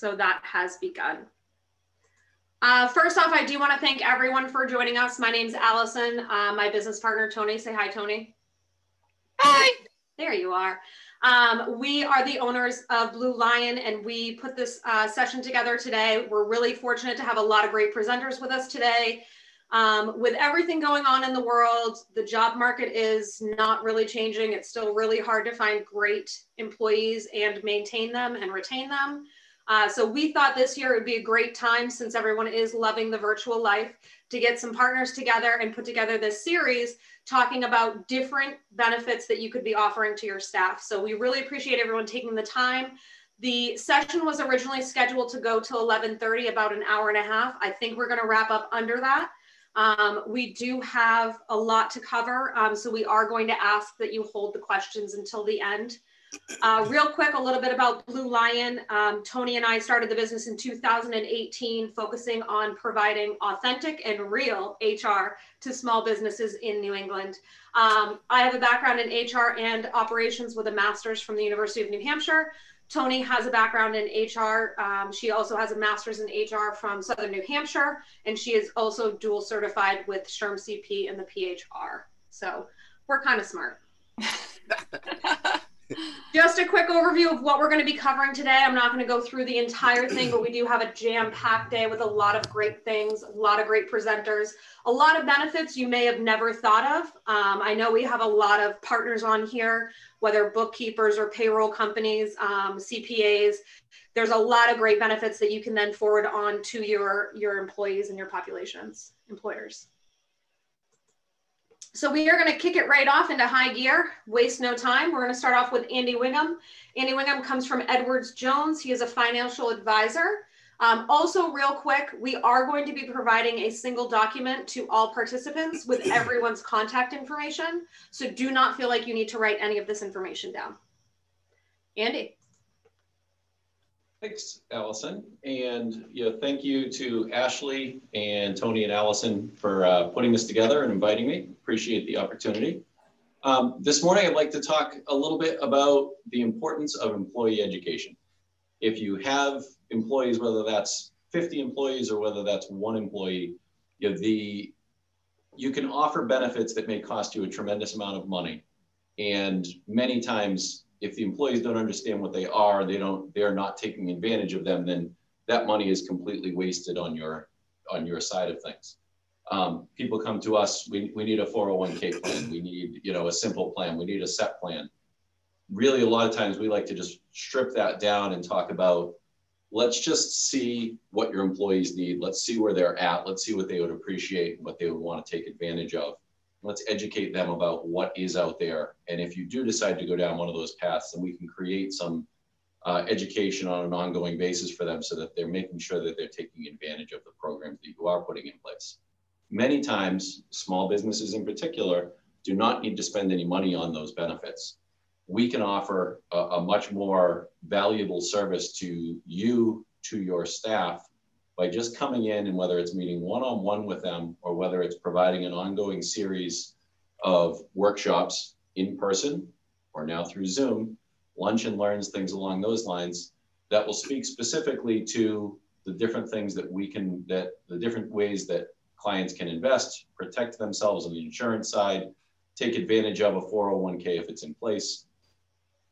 So that has begun. Uh, first off, I do want to thank everyone for joining us. My name's Allison. Uh, my business partner, Tony. Say hi, Tony. Hi. There you are. Um, we are the owners of Blue Lion, and we put this uh, session together today. We're really fortunate to have a lot of great presenters with us today. Um, with everything going on in the world, the job market is not really changing. It's still really hard to find great employees and maintain them and retain them. Uh, so we thought this year would be a great time since everyone is loving the virtual life to get some partners together and put together this series talking about different benefits that you could be offering to your staff. So we really appreciate everyone taking the time. The session was originally scheduled to go till 11:30, about an hour and a half. I think we're going to wrap up under that. Um, we do have a lot to cover, um, so we are going to ask that you hold the questions until the end. Uh, real quick, a little bit about Blue Lion. Um, Tony and I started the business in 2018, focusing on providing authentic and real HR to small businesses in New England. Um, I have a background in HR and operations with a master's from the University of New Hampshire. Tony has a background in HR. Um, she also has a master's in HR from Southern New Hampshire, and she is also dual certified with SHRM CP and the PHR. So we're kind of smart. Just a quick overview of what we're going to be covering today. I'm not going to go through the entire thing, but we do have a jam packed day with a lot of great things, a lot of great presenters, a lot of benefits you may have never thought of. Um, I know we have a lot of partners on here, whether bookkeepers or payroll companies, um, CPAs. There's a lot of great benefits that you can then forward on to your, your employees and your populations, employers. So we are going to kick it right off into high gear, waste no time. We're going to start off with Andy Whigham. Andy Whigham comes from Edwards Jones. He is a financial advisor. Um, also, real quick, we are going to be providing a single document to all participants with everyone's contact information. So do not feel like you need to write any of this information down. Andy. Thanks, Allison. And you know, thank you to Ashley and Tony and Allison for uh, putting this together and inviting me. Appreciate the opportunity. Um, this morning, I'd like to talk a little bit about the importance of employee education. If you have employees, whether that's 50 employees or whether that's one employee, you know, the you can offer benefits that may cost you a tremendous amount of money. And many times if the employees don't understand what they are, they don't, they're not taking advantage of them, then that money is completely wasted on your, on your side of things. Um, people come to us, we, we need a 401k plan. We need, you know, a simple plan. We need a set plan. Really, a lot of times we like to just strip that down and talk about, let's just see what your employees need. Let's see where they're at. Let's see what they would appreciate what they would want to take advantage of let's educate them about what is out there. And if you do decide to go down one of those paths, then we can create some uh, education on an ongoing basis for them so that they're making sure that they're taking advantage of the programs that you are putting in place. Many times, small businesses in particular do not need to spend any money on those benefits. We can offer a, a much more valuable service to you, to your staff, by just coming in and whether it's meeting one-on-one with them or whether it's providing an ongoing series of workshops in person or now through Zoom, lunch and learns, things along those lines that will speak specifically to the different things that we can, that the different ways that clients can invest, protect themselves on the insurance side, take advantage of a 401k if it's in place.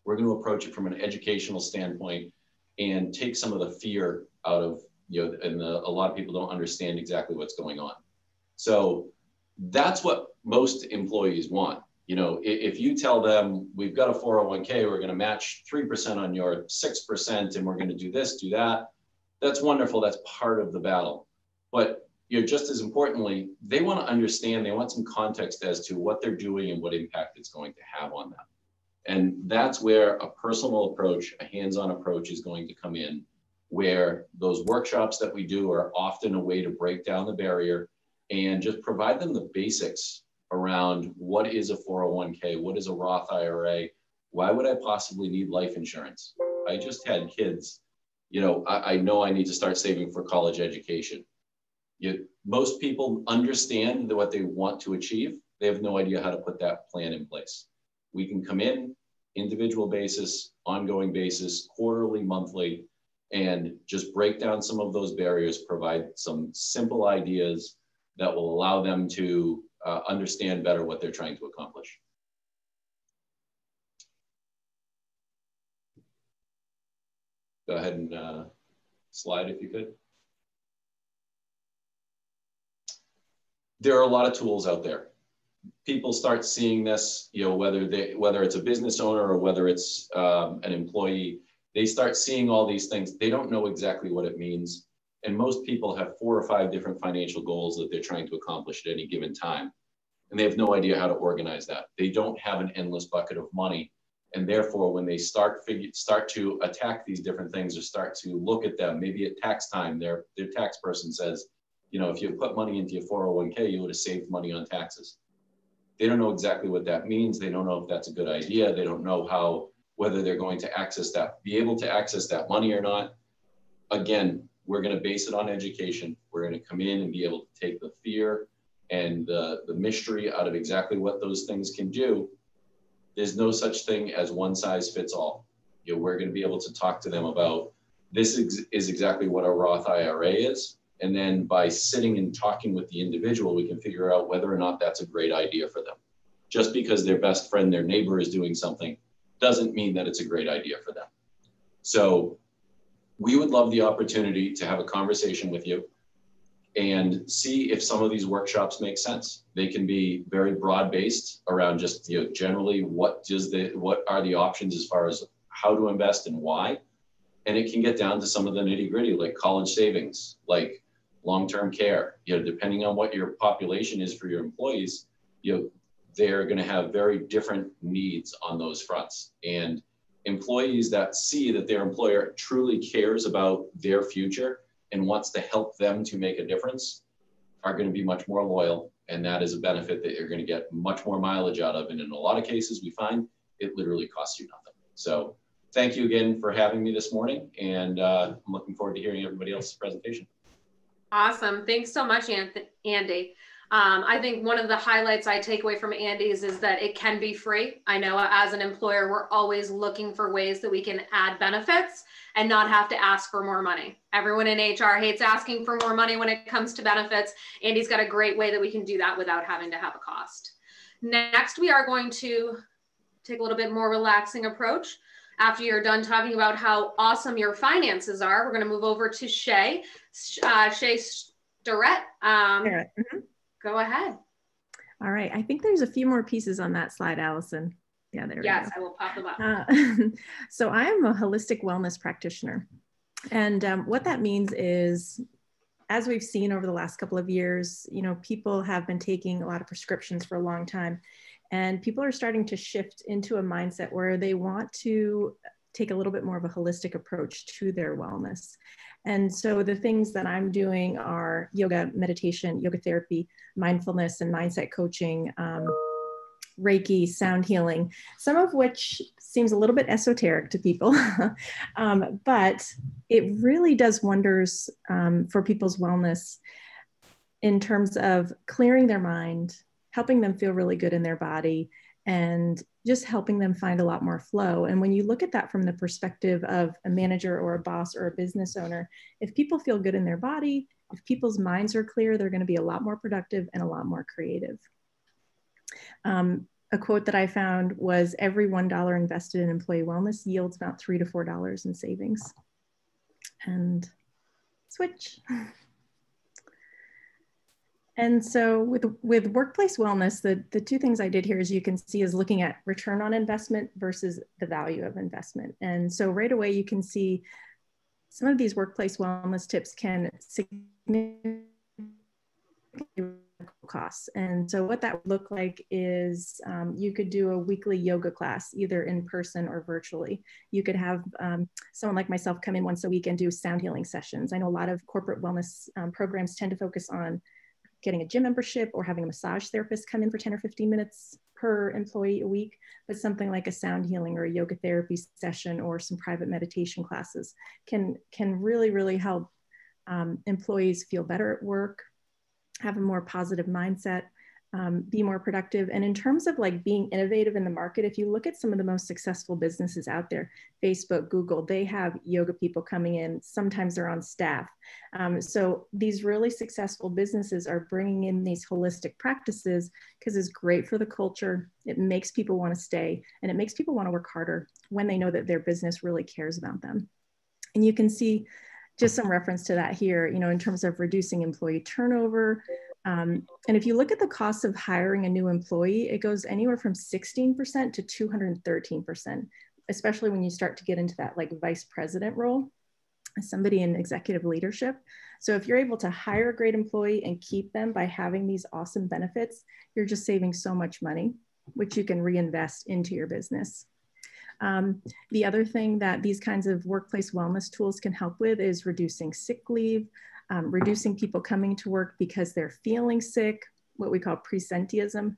We're going to approach it from an educational standpoint and take some of the fear out of you know, and the, a lot of people don't understand exactly what's going on. So that's what most employees want. You know, if, if you tell them we've got a 401k, we're going to match 3% on your 6%, and we're going to do this, do that, that's wonderful. That's part of the battle. But you know, just as importantly, they want to understand, they want some context as to what they're doing and what impact it's going to have on them. And that's where a personal approach, a hands-on approach is going to come in where those workshops that we do are often a way to break down the barrier and just provide them the basics around what is a 401k, what is a Roth IRA, why would I possibly need life insurance? I just had kids, you know, I, I know I need to start saving for college education. You, most people understand what they want to achieve. They have no idea how to put that plan in place. We can come in individual basis, ongoing basis, quarterly, monthly, and just break down some of those barriers, provide some simple ideas that will allow them to uh, understand better what they're trying to accomplish. Go ahead and uh, slide if you could. There are a lot of tools out there. People start seeing this, you know, whether they whether it's a business owner or whether it's um, an employee, they start seeing all these things. They don't know exactly what it means. And most people have four or five different financial goals that they're trying to accomplish at any given time. And they have no idea how to organize that. They don't have an endless bucket of money. And therefore, when they start figure, start to attack these different things or start to look at them, maybe at tax time, their, their tax person says, you know, if you put money into your 401k, you would have saved money on taxes. They don't know exactly what that means. They don't know if that's a good idea. They don't know how, whether they're going to access that, be able to access that money or not. Again, we're going to base it on education. We're going to come in and be able to take the fear and the, the mystery out of exactly what those things can do. There's no such thing as one size fits all. You know, we're going to be able to talk to them about this is, is exactly what a Roth IRA is. And then by sitting and talking with the individual, we can figure out whether or not that's a great idea for them. Just because their best friend, their neighbor is doing something doesn't mean that it's a great idea for them. So we would love the opportunity to have a conversation with you and see if some of these workshops make sense. They can be very broad based around just you know generally what does the what are the options as far as how to invest and why. And it can get down to some of the nitty gritty like college savings, like long-term care. You know, depending on what your population is for your employees, you know, they're going to have very different needs on those fronts. And employees that see that their employer truly cares about their future and wants to help them to make a difference are going to be much more loyal. And that is a benefit that you're going to get much more mileage out of. And in a lot of cases, we find it literally costs you nothing. So thank you again for having me this morning. And uh, I'm looking forward to hearing everybody else's presentation. Awesome. Thanks so much, Andy. Um, I think one of the highlights I take away from Andy's is that it can be free. I know as an employer, we're always looking for ways that we can add benefits and not have to ask for more money. Everyone in HR hates asking for more money when it comes to benefits. Andy's got a great way that we can do that without having to have a cost. Next, we are going to take a little bit more relaxing approach. After you're done talking about how awesome your finances are, we're going to move over to Shae. Uh, Shae Sterrett. Um, mm -hmm go ahead. All right. I think there's a few more pieces on that slide, Allison. Yeah, there yes, I will pop them up. Uh, so I am a holistic wellness practitioner. And um, what that means is, as we've seen over the last couple of years, you know, people have been taking a lot of prescriptions for a long time. And people are starting to shift into a mindset where they want to take a little bit more of a holistic approach to their wellness. And so the things that I'm doing are yoga, meditation, yoga therapy, mindfulness, and mindset coaching, um, Reiki, sound healing, some of which seems a little bit esoteric to people, um, but it really does wonders um, for people's wellness in terms of clearing their mind, helping them feel really good in their body, and just helping them find a lot more flow. And when you look at that from the perspective of a manager or a boss or a business owner, if people feel good in their body, if people's minds are clear, they're going to be a lot more productive and a lot more creative. Um, a quote that I found was every $1 invested in employee wellness yields about three to $4 in savings. And switch. And so with, with workplace wellness, the, the two things I did here, as you can see, is looking at return on investment versus the value of investment. And so right away, you can see some of these workplace wellness tips can significantly costs. And so what that would look like is um, you could do a weekly yoga class, either in person or virtually. You could have um, someone like myself come in once a week and do sound healing sessions. I know a lot of corporate wellness um, programs tend to focus on getting a gym membership or having a massage therapist come in for 10 or 15 minutes per employee a week, but something like a sound healing or a yoga therapy session or some private meditation classes can, can really, really help um, employees feel better at work, have a more positive mindset, um, be more productive. And in terms of like being innovative in the market, if you look at some of the most successful businesses out there, Facebook, Google, they have yoga people coming in. Sometimes they're on staff. Um, so these really successful businesses are bringing in these holistic practices because it's great for the culture. It makes people want to stay and it makes people want to work harder when they know that their business really cares about them. And you can see just some reference to that here, you know, in terms of reducing employee turnover, um, and if you look at the cost of hiring a new employee, it goes anywhere from 16% to 213%, especially when you start to get into that like vice president role, somebody in executive leadership. So if you're able to hire a great employee and keep them by having these awesome benefits, you're just saving so much money, which you can reinvest into your business. Um, the other thing that these kinds of workplace wellness tools can help with is reducing sick leave, um, reducing people coming to work because they're feeling sick, what we call presenteeism.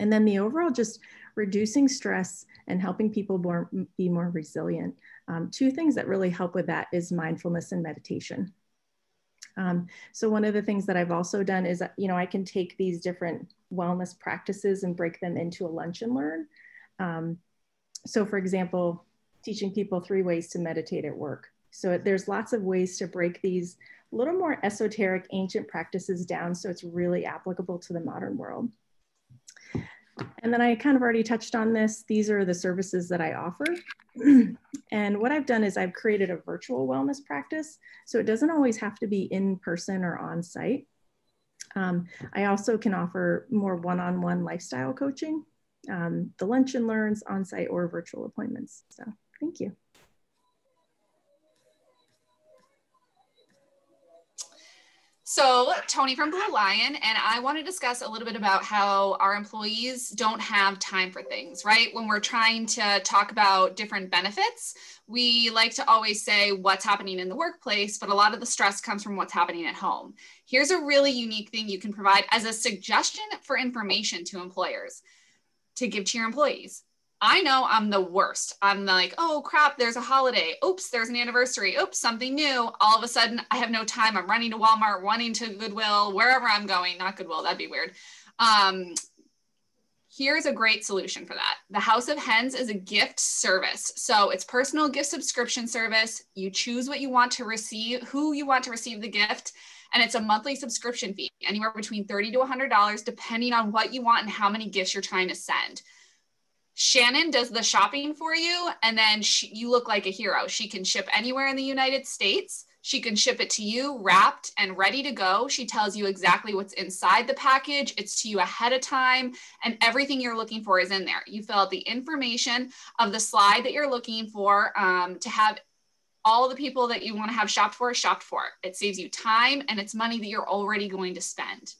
And then the overall just reducing stress and helping people more, be more resilient. Um, two things that really help with that is mindfulness and meditation. Um, so one of the things that I've also done is, you know, I can take these different wellness practices and break them into a lunch and learn. Um, so for example, teaching people three ways to meditate at work. So there's lots of ways to break these little more esoteric ancient practices down so it's really applicable to the modern world. And then I kind of already touched on this. These are the services that I offer. and what I've done is I've created a virtual wellness practice. So it doesn't always have to be in person or on site. Um, I also can offer more one-on-one -on -one lifestyle coaching, um, the lunch and learns on site or virtual appointments. So thank you. So, Tony from Blue Lion, and I want to discuss a little bit about how our employees don't have time for things, right? When we're trying to talk about different benefits, we like to always say what's happening in the workplace, but a lot of the stress comes from what's happening at home. Here's a really unique thing you can provide as a suggestion for information to employers to give to your employees. I know I'm the worst. I'm like, oh crap, there's a holiday. Oops, there's an anniversary. Oops, something new. All of a sudden, I have no time. I'm running to Walmart, running to Goodwill, wherever I'm going. Not Goodwill, that'd be weird. Um, here's a great solution for that. The House of Hens is a gift service. So it's personal gift subscription service. You choose what you want to receive, who you want to receive the gift, and it's a monthly subscription fee, anywhere between 30 to $100, depending on what you want and how many gifts you're trying to send. Shannon does the shopping for you, and then she, you look like a hero. She can ship anywhere in the United States. She can ship it to you wrapped and ready to go. She tells you exactly what's inside the package. It's to you ahead of time, and everything you're looking for is in there. You fill out the information of the slide that you're looking for um, to have all the people that you want to have shopped for shopped for. It saves you time and it's money that you're already going to spend.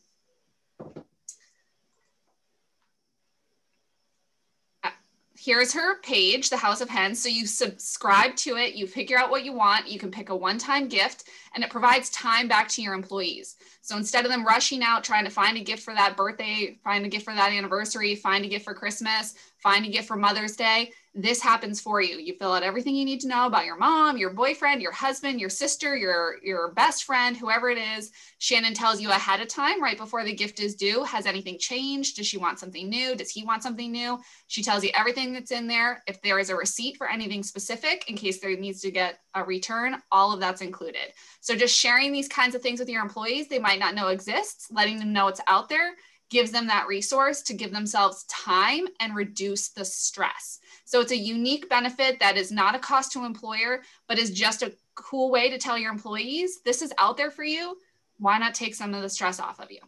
Here's her page, the House of Hens. So you subscribe to it, you figure out what you want, you can pick a one time gift, and it provides time back to your employees. So instead of them rushing out trying to find a gift for that birthday, find a gift for that anniversary, find a gift for Christmas, find a gift for Mother's Day, this happens for you. You fill out everything you need to know about your mom, your boyfriend, your husband, your sister, your your best friend, whoever it is. Shannon tells you ahead of time, right before the gift is due, has anything changed? Does she want something new? Does he want something new? She tells you everything that's in there. If there is a receipt for anything specific in case there needs to get a return, all of that's included. So just sharing these kinds of things with your employees, they might not know exists, letting them know it's out there gives them that resource to give themselves time and reduce the stress. So it's a unique benefit that is not a cost to employer, but is just a cool way to tell your employees this is out there for you. Why not take some of the stress off of you?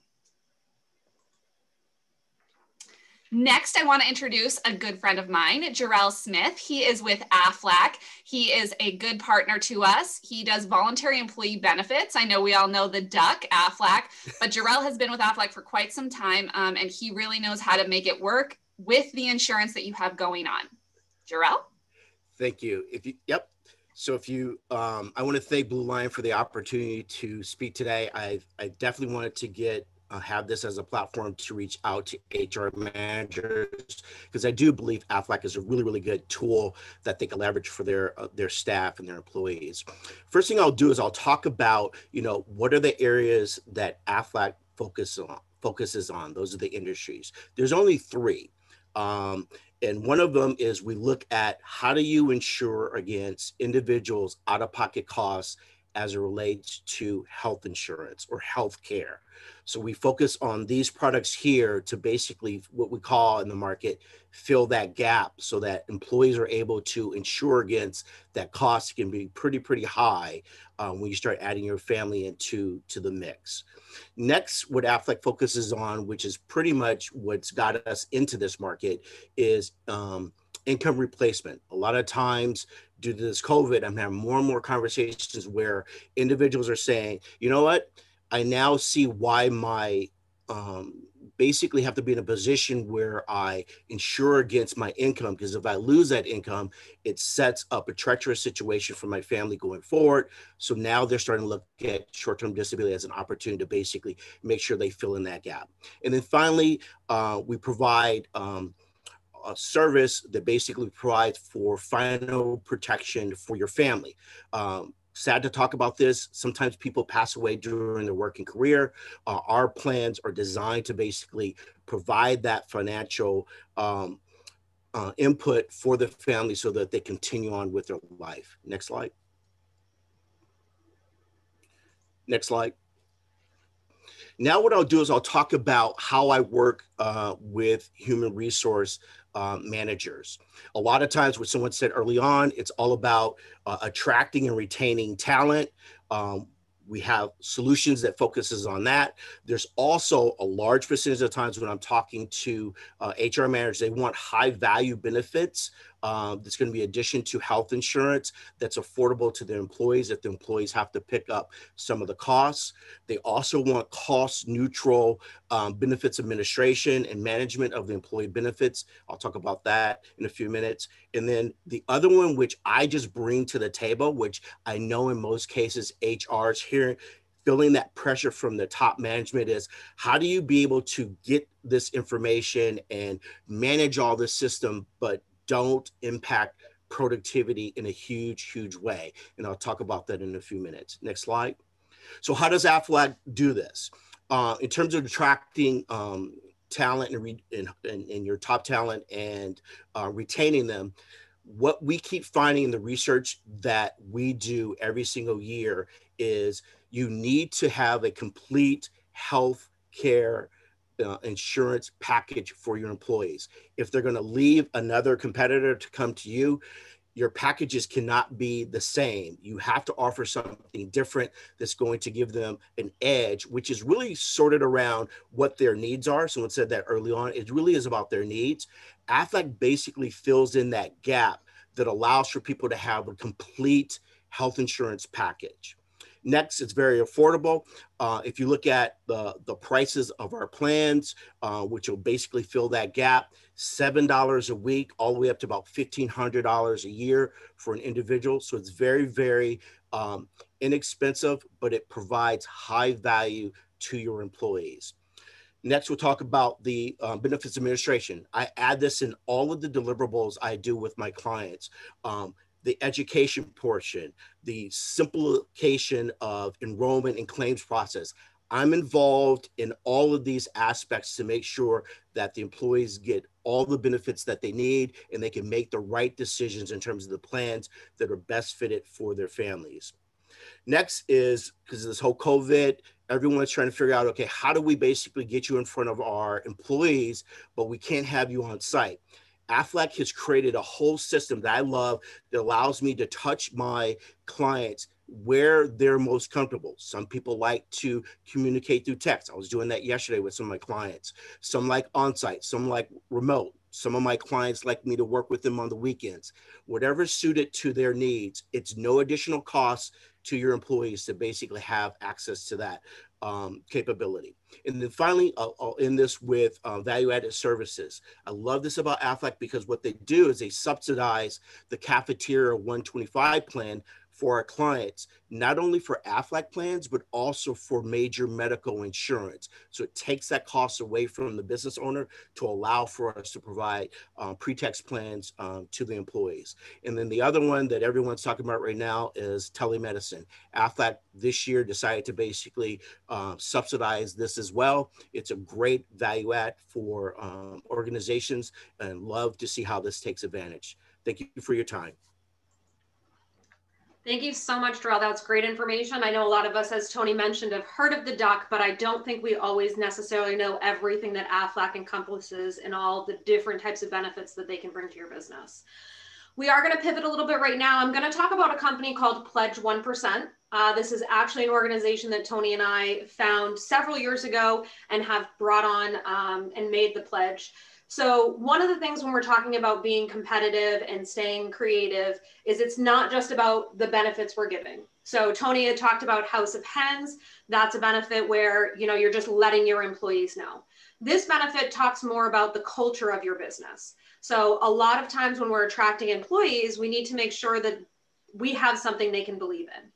Next, I want to introduce a good friend of mine, Gerrell Smith. He is with AFLAC. He is a good partner to us. He does voluntary employee benefits. I know we all know the duck, AFLAC, but Gerrell has been with AFLAC for quite some time, um, and he really knows how to make it work with the insurance that you have going on. Gerrell? Thank you. If you, yep. So if you, um, I want to thank Blue Lion for the opportunity to speak today. I, I definitely wanted to get have this as a platform to reach out to HR managers because I do believe AFLAC is a really, really good tool that they can leverage for their uh, their staff and their employees. First thing I'll do is I'll talk about, you know, what are the areas that AFLAC focus on focuses on. Those are the industries. There's only three. Um, and one of them is we look at how do you insure against individuals' out of pocket costs as it relates to health insurance or health care. So we focus on these products here to basically what we call in the market fill that gap so that employees are able to insure against that cost can be pretty pretty high um, when you start adding your family into to the mix. Next, what Aflac focuses on, which is pretty much what's got us into this market, is um, income replacement. A lot of times due to this COVID, I'm having more and more conversations where individuals are saying, you know what, I now see why my um, basically have to be in a position where I insure against my income because if I lose that income, it sets up a treacherous situation for my family going forward. So now they're starting to look at short-term disability as an opportunity to basically make sure they fill in that gap. And then finally, uh, we provide um, a service that basically provides for final protection for your family. Um, sad to talk about this. Sometimes people pass away during their working career. Uh, our plans are designed to basically provide that financial um, uh, input for the family so that they continue on with their life. Next slide. Next slide. Now what I'll do is I'll talk about how I work uh, with human resource um, managers. A lot of times, what someone said early on, it's all about uh, attracting and retaining talent. Um, we have solutions that focuses on that. There's also a large percentage of times when I'm talking to uh, HR managers, they want high value benefits um, that's going to be addition to health insurance that's affordable to their employees if the employees have to pick up some of the costs. They also want cost neutral um, benefits administration and management of the employee benefits. I'll talk about that in a few minutes. And then the other one, which I just bring to the table, which I know in most cases HRs here feeling that pressure from the top management is how do you be able to get this information and manage all this system but don't impact productivity in a huge, huge way. And I'll talk about that in a few minutes. Next slide. So how does AFLAC do this? Uh, in terms of attracting um, talent and, and, and, and, your top talent and uh, retaining them, what we keep finding in the research that we do every single year is you need to have a complete health care uh, insurance package for your employees. If they're going to leave another competitor to come to you, your packages cannot be the same. You have to offer something different that's going to give them an edge, which is really sorted around what their needs are. Someone said that early on. It really is about their needs. Aflac basically fills in that gap that allows for people to have a complete health insurance package. Next, it's very affordable. Uh, if you look at the, the prices of our plans, uh, which will basically fill that gap, $7 a week, all the way up to about $1,500 a year for an individual. So it's very, very um, inexpensive, but it provides high value to your employees. Next, we'll talk about the um, benefits administration. I add this in all of the deliverables I do with my clients. Um, the education portion, the simplification of enrollment and claims process. I'm involved in all of these aspects to make sure that the employees get all the benefits that they need and they can make the right decisions in terms of the plans that are best fitted for their families. Next is because this whole COVID, everyone's trying to figure out okay, how do we basically get you in front of our employees, but we can't have you on site? Aflac has created a whole system that I love that allows me to touch my clients where they're most comfortable. Some people like to communicate through text. I was doing that yesterday with some of my clients. Some like on site, some like remote. Some of my clients like me to work with them on the weekends. Whatever's suited to their needs, it's no additional cost to your employees to basically have access to that um, capability. And then finally, I'll, I'll end this with uh, value-added services. I love this about Aflac because what they do is they subsidize the cafeteria 125 plan for our clients, not only for AFLAC plans, but also for major medical insurance. So it takes that cost away from the business owner to allow for us to provide um, pre-tax plans um, to the employees. And then the other one that everyone's talking about right now is telemedicine. AFLAC this year decided to basically uh, subsidize this as well. It's a great value add for um, organizations and love to see how this takes advantage. Thank you for your time. Thank you so much, Darrell. That's great information. I know a lot of us, as Tony mentioned, have heard of the duck, but I don't think we always necessarily know everything that AFLAC encompasses and all the different types of benefits that they can bring to your business. We are going to pivot a little bit right now. I'm going to talk about a company called Pledge 1%. Uh, this is actually an organization that Tony and I found several years ago and have brought on um, and made the pledge. So, one of the things when we're talking about being competitive and staying creative is it's not just about the benefits we're giving. So, Tony had talked about House of Hens. That's a benefit where, you know, you're just letting your employees know. This benefit talks more about the culture of your business. So, a lot of times when we're attracting employees, we need to make sure that we have something they can believe in.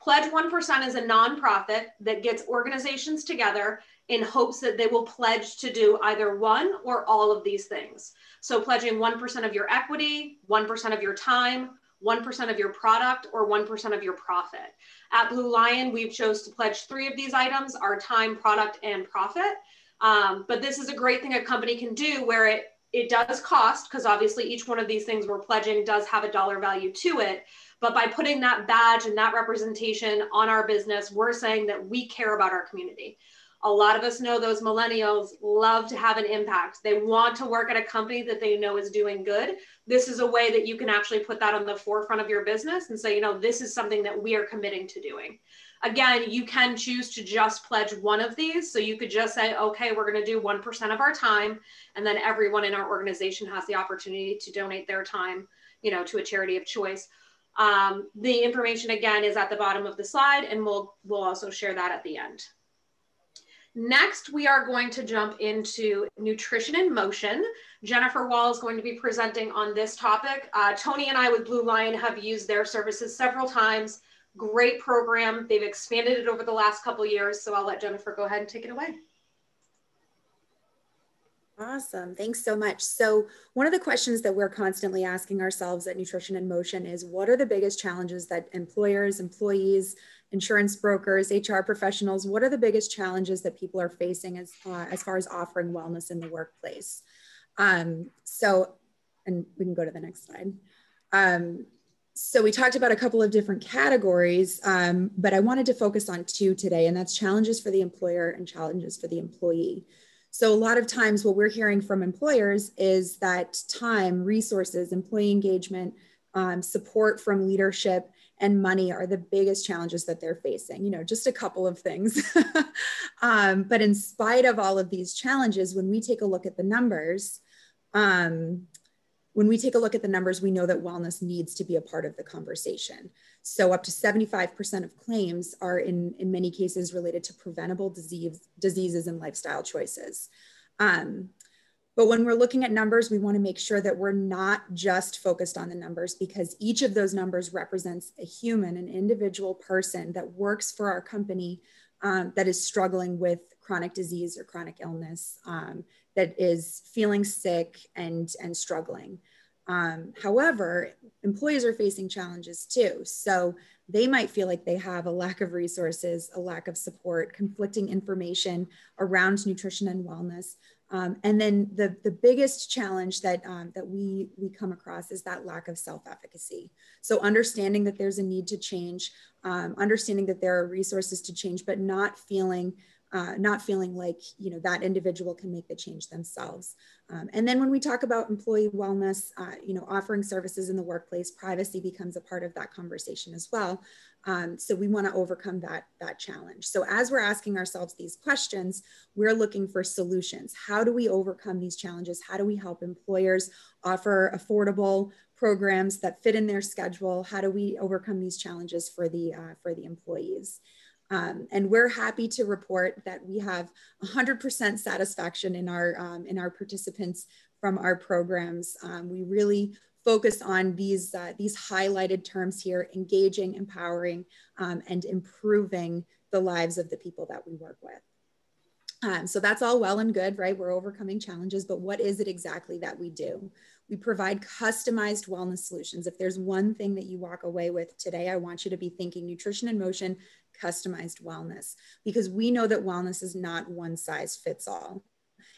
Pledge 1% is a nonprofit that gets organizations together in hopes that they will pledge to do either one or all of these things. So, pledging 1% of your equity, 1% of your time, 1% of your product, or 1% of your profit. At Blue Lion, we've chose to pledge three of these items our time, product, and profit. Um, but this is a great thing a company can do where it it does cost because obviously each one of these things we're pledging does have a dollar value to it. But by putting that badge and that representation on our business, we're saying that we care about our community a lot of us know those millennials love to have an impact. They want to work at a company that they know is doing good. This is a way that you can actually put that on the forefront of your business and say, you know, this is something that we are committing to doing. Again, you can choose to just pledge one of these. So you could just say, okay, we're going to do 1% of our time. And then everyone in our organization has the opportunity to donate their time, you know, to a charity of choice. Um, the information again is at the bottom of the slide and we'll, we'll also share that at the end. Next, we are going to jump into nutrition in motion. Jennifer Wall is going to be presenting on this topic. Uh, Tony and I with Blue Lion have used their services several times. Great program. They've expanded it over the last couple years. So I'll let Jennifer go ahead and take it away. Awesome. Thanks so much. So, one of the questions that we're constantly asking ourselves at Nutrition in Motion is what are the biggest challenges that employers, employees, insurance brokers, HR professionals, what are the biggest challenges that people are facing as, uh, as far as offering wellness in the workplace? Um, so, and we can go to the next slide. Um, so we talked about a couple of different categories, um, but I wanted to focus on two today, and that's challenges for the employer and challenges for the employee. So a lot of times what we're hearing from employers is that time, resources, employee engagement, um, support from leadership and money are the biggest challenges that they're facing you know just a couple of things. Um, but in spite of all of these challenges when we take a look at the numbers um, when we take a look at the numbers we know that wellness needs to be a part of the conversation. So up to 75% of claims are in, in many cases related to preventable disease, diseases and lifestyle choices. Um, but when we're looking at numbers, we want to make sure that we're not just focused on the numbers because each of those numbers represents a human, an individual person that works for our company um, that is struggling with chronic disease or chronic illness, um, that is feeling sick and, and struggling. Um, however, employees are facing challenges too. So they might feel like they have a lack of resources, a lack of support, conflicting information around nutrition and wellness. Um, and then the, the biggest challenge that, um, that we, we come across is that lack of self-efficacy. So understanding that there's a need to change, um, understanding that there are resources to change, but not feeling uh, not feeling like you know that individual can make the change themselves. Um, and then when we talk about employee wellness, uh, you know, offering services in the workplace, privacy becomes a part of that conversation as well. Um, so we want to overcome that that challenge. So as we're asking ourselves these questions, we're looking for solutions. How do we overcome these challenges? How do we help employers offer affordable programs that fit in their schedule? How do we overcome these challenges for the uh, for the employees? Um, and we're happy to report that we have 100% satisfaction in our, um, in our participants from our programs. Um, we really focus on these, uh, these highlighted terms here, engaging, empowering, um, and improving the lives of the people that we work with. Um, so that's all well and good, right? We're overcoming challenges, but what is it exactly that we do? We provide customized wellness solutions. If there's one thing that you walk away with today, I want you to be thinking nutrition and motion, customized wellness, because we know that wellness is not one size fits all.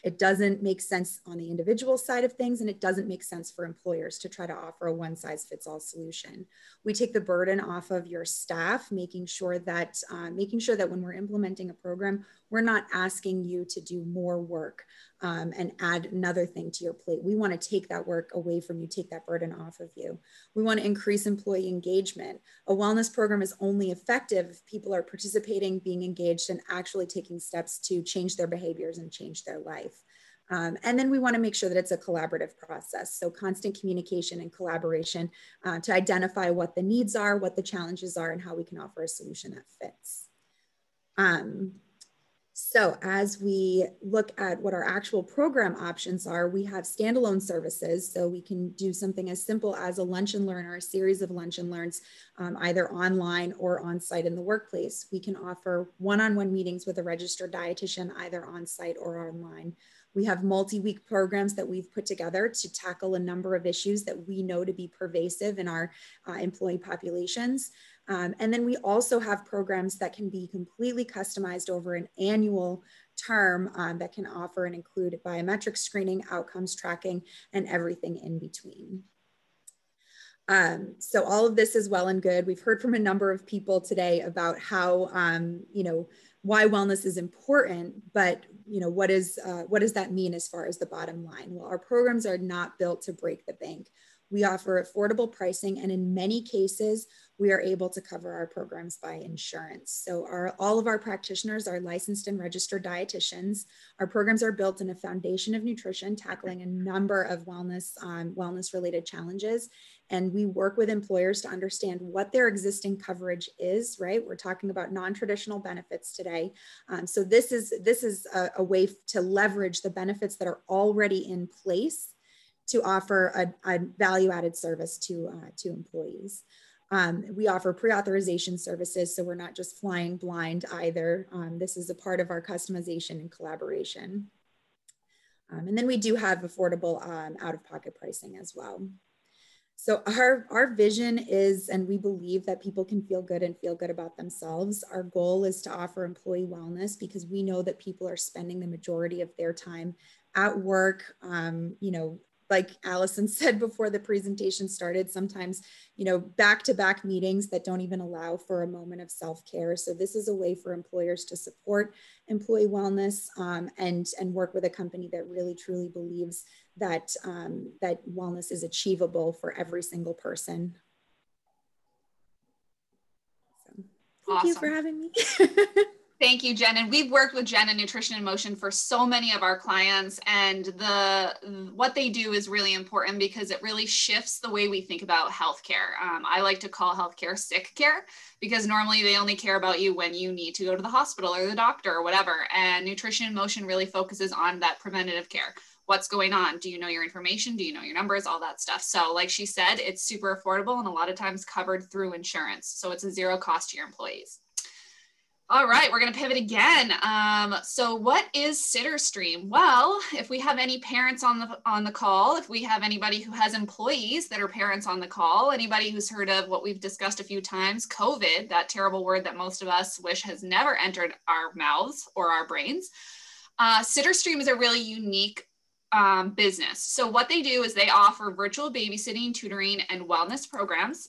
It doesn't make sense on the individual side of things, and it doesn't make sense for employers to try to offer a one size fits all solution. We take the burden off of your staff, making sure that uh, making sure that when we're implementing a program, we're not asking you to do more work um, and add another thing to your plate. We want to take that work away from you, take that burden off of you. We want to increase employee engagement. A wellness program is only effective if people are participating, being engaged, and actually taking steps to change their behaviors and change their life. Um, and then we want to make sure that it's a collaborative process. So constant communication and collaboration uh, to identify what the needs are, what the challenges are, and how we can offer a solution that fits. Um, so as we look at what our actual program options are, we have standalone services. So we can do something as simple as a lunch and learn or a series of lunch and learns, um, either online or on site in the workplace. We can offer one-on-one meetings with a registered dietitian, either on site or online. We have multi-week programs that we've put together to tackle a number of issues that we know to be pervasive in our uh, employee populations. Um, and then we also have programs that can be completely customized over an annual term um, that can offer and include biometric screening, outcomes tracking, and everything in between. Um, so all of this is well and good. We've heard from a number of people today about how, um, you know, why wellness is important, but you know, what is uh, what does that mean as far as the bottom line? Well, our programs are not built to break the bank. We offer affordable pricing, and in many cases, we are able to cover our programs by insurance. So our, all of our practitioners are licensed and registered dietitians. Our programs are built in a foundation of nutrition, tackling a number of wellness, um, wellness related challenges. And we work with employers to understand what their existing coverage is, right? We're talking about non-traditional benefits today. Um, so this is, this is a, a way to leverage the benefits that are already in place to offer a, a value added service to, uh, to employees. Um, we offer pre-authorization services, so we're not just flying blind either. Um, this is a part of our customization and collaboration. Um, and then we do have affordable um, out-of-pocket pricing as well. So our, our vision is, and we believe that people can feel good and feel good about themselves. Our goal is to offer employee wellness because we know that people are spending the majority of their time at work, um, you know, like Allison said before the presentation started, sometimes, you know, back to back meetings that don't even allow for a moment of self care. So, this is a way for employers to support employee wellness um, and, and work with a company that really truly believes that, um, that wellness is achievable for every single person. So, thank awesome. you for having me. Thank you, Jen. And we've worked with Jen and Nutrition in Motion for so many of our clients. And the what they do is really important because it really shifts the way we think about healthcare. Um, I like to call healthcare sick care because normally they only care about you when you need to go to the hospital or the doctor or whatever. And Nutrition in Motion really focuses on that preventative care. What's going on? Do you know your information? Do you know your numbers? All that stuff. So, like she said, it's super affordable and a lot of times covered through insurance. So, it's a zero cost to your employees. All right, we're going to pivot again. Um, so, what is SitterStream? Well, if we have any parents on the on the call, if we have anybody who has employees that are parents on the call, anybody who's heard of what we've discussed a few times, COVID, that terrible word that most of us wish has never entered our mouths or our brains. Uh, SitterStream is a really unique um, business. So, what they do is they offer virtual babysitting, tutoring, and wellness programs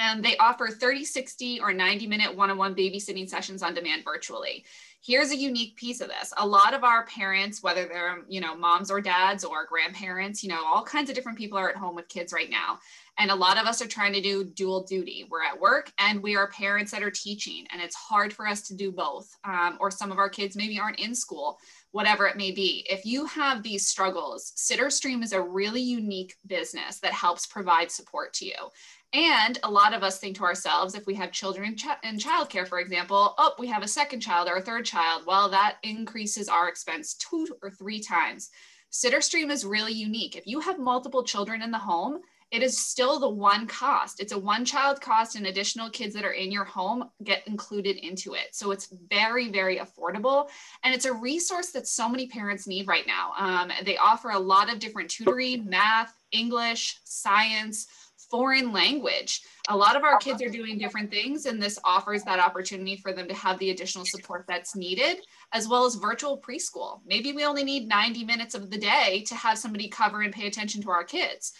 and they offer 30, 60, or 90 minute one on one babysitting sessions on demand virtually. Here's a unique piece of this. A lot of our parents, whether they're, you know, moms or dads or grandparents, you know, all kinds of different people are at home with kids right now. And a lot of us are trying to do dual duty. We're at work and we are parents that are teaching, and it's hard for us to do both. Um, or some of our kids maybe aren't in school, whatever it may be. If you have these struggles, SitterStream is a really unique business that helps provide support to you. And a lot of us think to ourselves, if we have children in, ch- in childcare, for example, oh, we have a second child or a third child, well, that increases our expense two or three times. SitterStream is really unique. If you have multiple children in the home, it is still the one cost. It's a one child cost and additional kids that are in your home get included into it. So it's very, very affordable. And it's a resource that so many parents need right now. Um, they offer a lot of different tutoring, math, English, science, foreign language. A lot of our kids are doing different things, and this offers that opportunity for them to have the additional support that's needed, as well as virtual preschool. Maybe we only need 90 minutes of the day to have somebody cover and pay attention to our kids.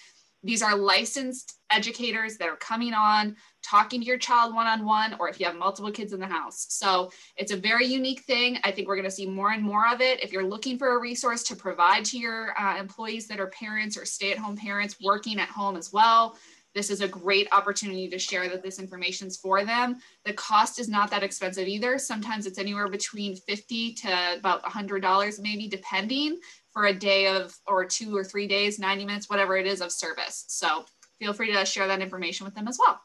These are licensed educators that are coming on, talking to your child one on one, or if you have multiple kids in the house. So it's a very unique thing. I think we're going to see more and more of it. If you're looking for a resource to provide to your uh, employees that are parents or stay at home parents working at home as well, this is a great opportunity to share that this information is for them. The cost is not that expensive either. Sometimes it's anywhere between 50 to about $100 maybe depending for a day of or two or three days, 90 minutes, whatever it is of service. So feel free to share that information with them as well.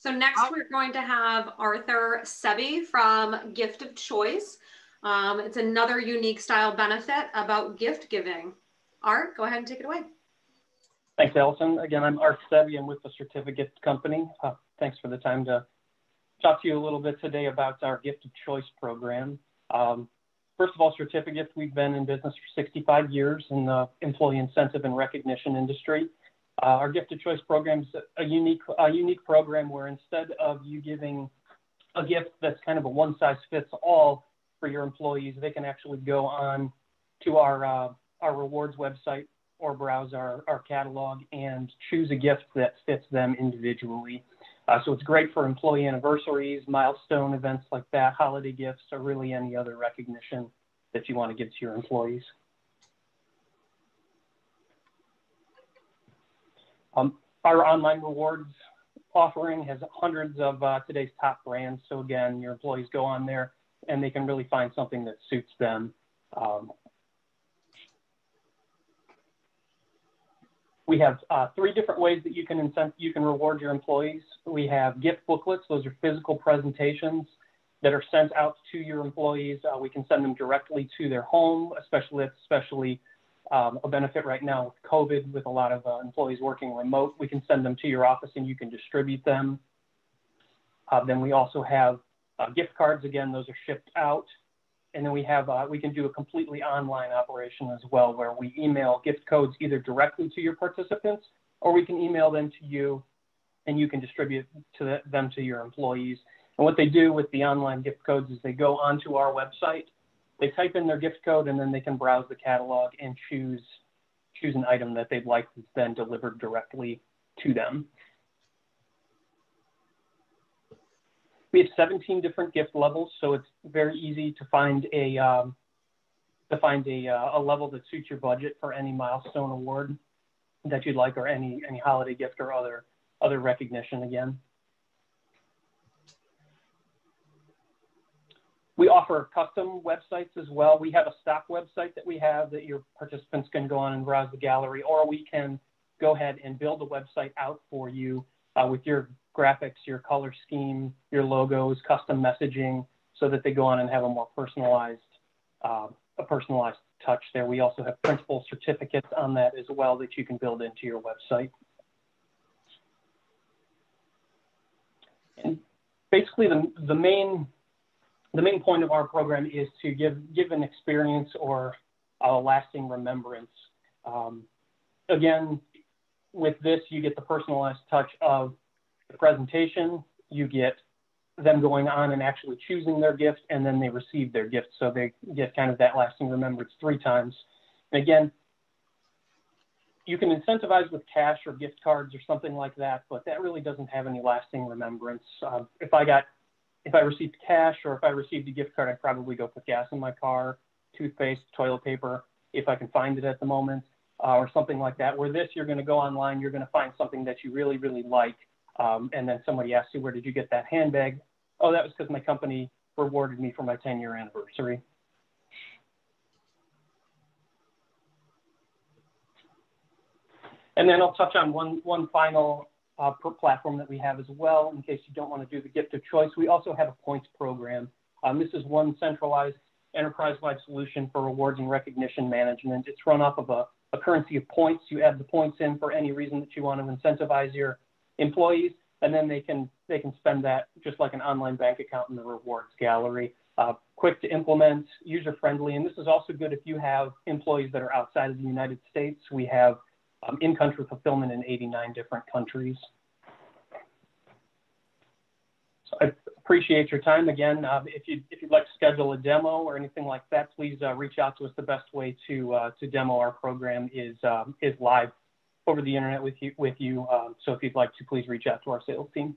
So next we're going to have Arthur Sebby from Gift of Choice. Um, it's another unique style benefit about gift giving. Art, go ahead and take it away. Thanks, Allison. Again, I'm Art Sebby. I'm with the Certif-A-Gift Company. Uh, thanks for the time to talk to you a little bit today about our Gift of Choice program. Um, first of all, certificates, we've been in business for 65 years in the employee incentive and recognition industry. Uh, our Gift of Choice program is a unique, a unique program where instead of you giving a gift that's kind of a one size fits all for your employees, they can actually go on to our, uh, our rewards website or browse our, our catalog and choose a gift that fits them individually. Uh, so it's great for employee anniversaries, milestone events like that, holiday gifts, or really any other recognition that you want to give to your employees. Um, our online rewards offering has hundreds of uh, today's top brands. So again, your employees go on there and they can really find something that suits them. Um, We have uh, three different ways that you can incent, you can reward your employees. We have gift booklets; those are physical presentations that are sent out to your employees. Uh, we can send them directly to their home, especially especially um, a benefit right now with COVID, with a lot of uh, employees working remote. We can send them to your office and you can distribute them. Uh, then we also have uh, gift cards. Again, those are shipped out. And then we have, uh, we can do a completely online operation as well, where we email gift codes either directly to your participants, or we can email them to you and you can distribute to the, them to your employees. And what they do with the online gift codes is they go onto our website, they type in their gift code, and then they can browse the catalog and choose, choose an item that they'd like that's then delivered directly to them. We have 17 different gift levels, so it's very easy to find a um, to find a, uh, a level that suits your budget for any milestone award that you'd like, or any any holiday gift or other other recognition. Again, we offer custom websites as well. We have a stock website that we have that your participants can go on and browse the gallery, or we can go ahead and build a website out for you uh, with your graphics, your color scheme, your logos, custom messaging, so that they go on and have a more personalized, uh, a personalized touch there. We also have principal certificates on that as well that you can build into your website. And basically the, the main the main point of our program is to give give an experience or a lasting remembrance. Um, again, with this, you get the personalized touch of the presentation, you get them going on and actually choosing their gift, and then they receive their gift. So they get kind of that lasting remembrance three times. And again, you can incentivize with cash or gift cards or something like that, but that really doesn't have any lasting remembrance. Uh, if I got, if I received cash or if I received a gift card, I'd probably go put gas in my car, toothpaste, toilet paper, if I can find it at the moment, uh, or something like that. Where this, you're going to go online, you're going to find something that you really, really like, um, and then somebody asks you, where did you get that handbag? Oh, that was because my company rewarded me for my 10 year anniversary. And then I'll touch on one, one final uh, platform that we have as well, in case you don't want to do the gift of choice. We also have a points program. Um, this is one centralized enterprise-wide solution for rewards and recognition management. It's run off of a, a currency of points. You add the points in for any reason that you want to incentivize your employees, and then they can they can spend that just like an online bank account in the rewards gallery. Uh, quick to implement, user friendly, and this is also good if you have employees that are outside of the United States. We have um, in-country fulfillment in 89 different countries. So I appreciate your time again. Uh, if you if you'd like to schedule a demo or anything like that, please uh, reach out to us. The best way to uh, to demo our program is um, is live over the internet with you with you. Um, so if you'd like to, please reach out to our sales team.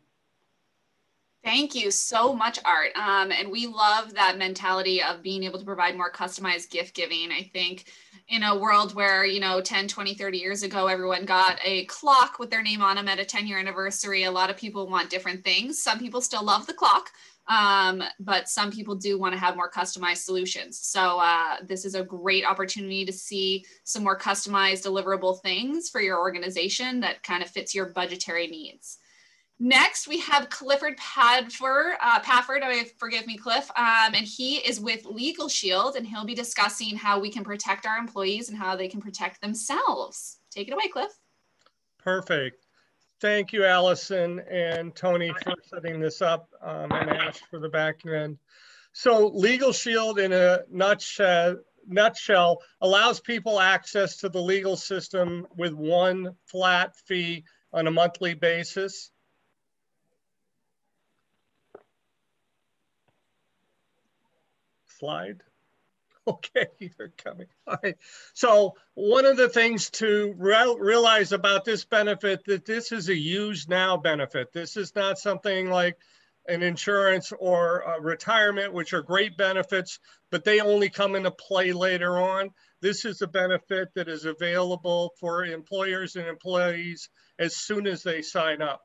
Thank you so much, Art. Um, and we love that mentality of being able to provide more customized gift giving. I think in a world where, you know, 10, 20, 30 years ago, everyone got a clock with their name on them at a 10 year anniversary. A lot of people want different things. Some people still love the clock, um, but some people do want to have more customized solutions. So uh, this is a great opportunity to see some more customized deliverable things for your organization that kind of fits your budgetary needs. Next, we have Clifford Padford, uh, Pafford, oh, forgive me, Cliff, um, and he is with LegalShield, and he'll be discussing how we can protect our employees and how they can protect themselves. Take it away, Cliff. Perfect. Thank you, Allison and Tony for setting this up um, and Ash for the back end. So LegalShield in a nutshell, nutshell allows people access to the legal system with one flat fee on a monthly basis. slide. Okay, they're coming. All right. So one of the things to re realize about this benefit that this is a use now benefit. This is not something like an insurance or retirement, which are great benefits, but they only come into play later on. This is a benefit that is available for employers and employees as soon as they sign up.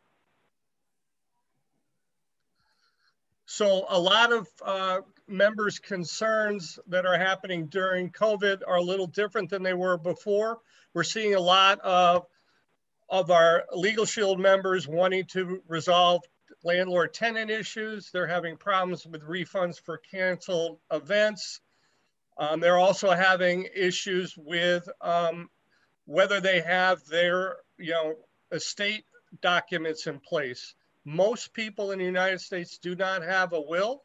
So a lot of uh, members' concerns that are happening during COVID are a little different than they were before. We're seeing a lot of, of our LegalShield members wanting to resolve landlord tenant issues. They're having problems with refunds for canceled events. Um, they're also having issues with um, whether they have their you know, estate documents in place. Most people in the United States do not have a will.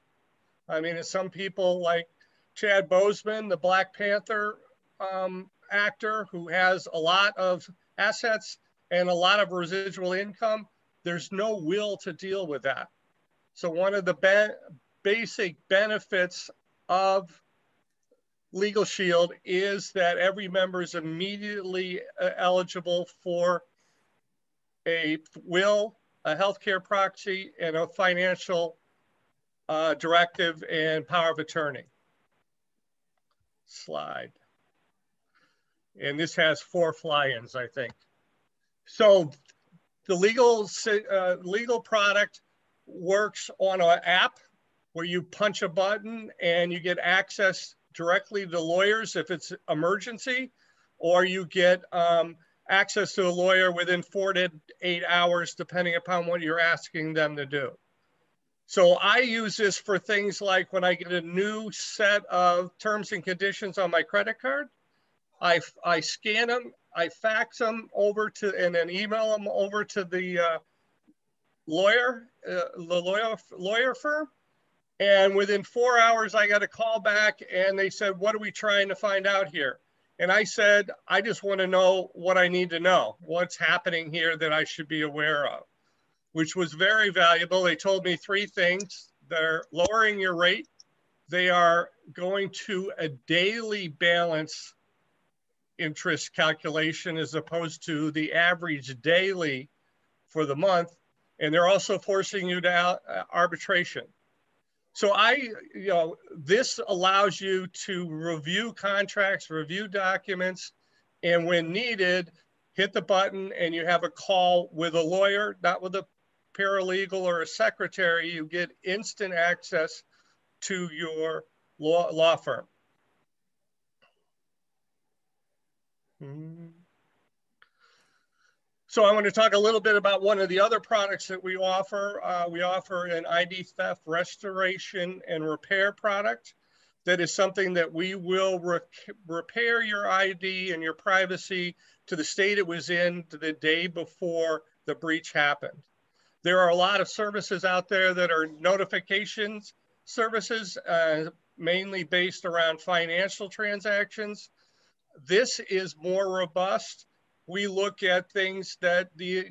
I mean, some people like Chad Boseman, the Black Panther um, actor who has a lot of assets and a lot of residual income, there's no will to deal with that. So one of the be basic benefits of LegalShield is that every member is immediately uh, eligible for a will, a healthcare proxy, and a financial uh, directive and power of attorney. Slide. And this has four fly-ins, I think. So the legal, uh, legal product works on an app where you punch a button and you get access directly to lawyers if it's emergency, or you get um, access to a lawyer within four to eight hours, depending upon what you're asking them to do. So I use this for things like when I get a new set of terms and conditions on my credit card, I, I scan them, I fax them over to, and then email them over to the uh, lawyer, uh, the lawyer, lawyer firm. And within four hours, I got a call back and they said, what are we trying to find out here? And I said, I just want to know what I need to know, what's happening here that I should be aware of which was very valuable. They told me three things. They're lowering your rate. They are going to a daily balance interest calculation as opposed to the average daily for the month. And they're also forcing you to uh, arbitration. So I, you know, this allows you to review contracts, review documents, and when needed, hit the button and you have a call with a lawyer, not with a paralegal or a secretary, you get instant access to your law, law firm. So I want to talk a little bit about one of the other products that we offer. Uh, we offer an ID theft restoration and repair product. that is something that we will re repair your ID and your privacy to the state it was in the day before the breach happened. There are a lot of services out there that are notifications services, uh, mainly based around financial transactions. This is more robust. We look at things that the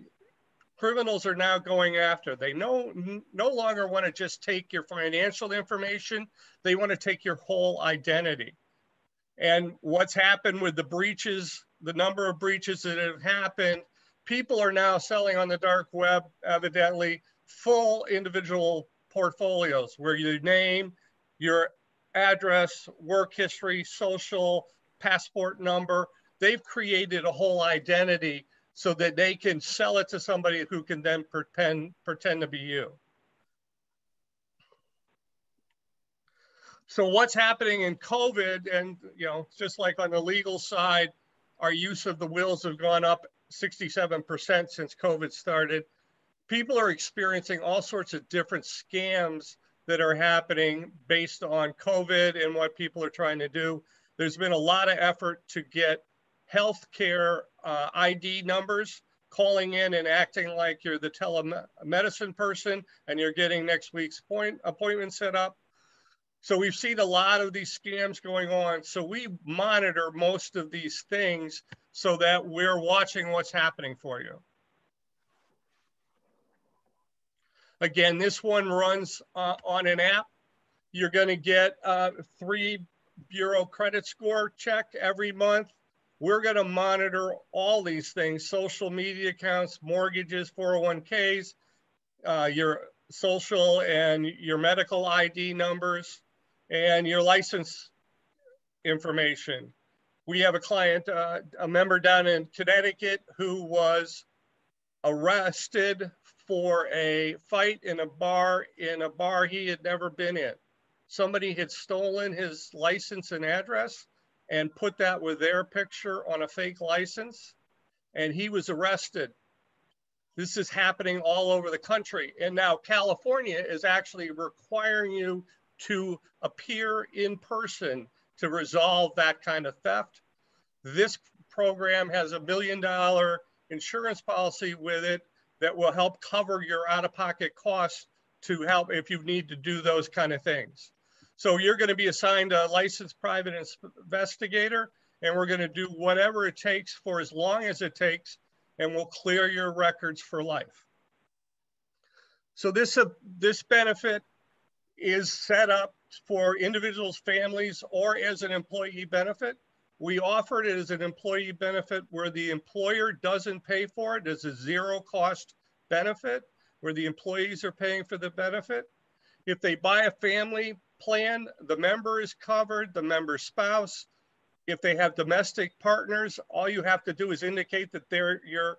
criminals are now going after. They no, no longer want to just take your financial information, they want to take your whole identity. And what's happened with the breaches, the number of breaches that have happened, people are now selling on the dark web, evidently, full individual portfolios where your name, your address, work history, social, passport number, they've created a whole identity so that they can sell it to somebody who can then pretend, pretend to be you. So what's happening in COVID and, you know, just like on the legal side, our use of the wills have gone up 67% since COVID started. People are experiencing all sorts of different scams that are happening based on COVID and what people are trying to do. There's been a lot of effort to get healthcare uh, ID numbers, calling in and acting like you're the telemedicine person and you're getting next week's point, appointment set up. So we've seen a lot of these scams going on. So we monitor most of these things so that we're watching what's happening for you. Again, this one runs uh, on an app. You're gonna get a three bureau credit score check every month. We're going to monitor all these things, social media accounts, mortgages, 401ks, uh, your social and your medical ID numbers, and your license information. We have a client, uh, a member down in Connecticut who was arrested for a fight in a bar in a bar he had never been in. Somebody had stolen his license and address and put that with their picture on a fake license. And he was arrested. This is happening all over the country. And now California is actually requiring you to appear in person to resolve that kind of theft. This program has a million dollar insurance policy with it that will help cover your out of pocket costs to help if you need to do those kind of things. So you're going to be assigned a licensed private investigator, and we're going to do whatever it takes for as long as it takes, and we'll clear your records for life. So this, uh, this benefit is set up for individuals, families, or as an employee benefit. We offered it as an employee benefit where the employer doesn't pay for it. It's a zero cost benefit where the employees are paying for the benefit. If they buy a family plan, the member is covered, the member's spouse. If they have domestic partners, all you have to do is indicate that they're your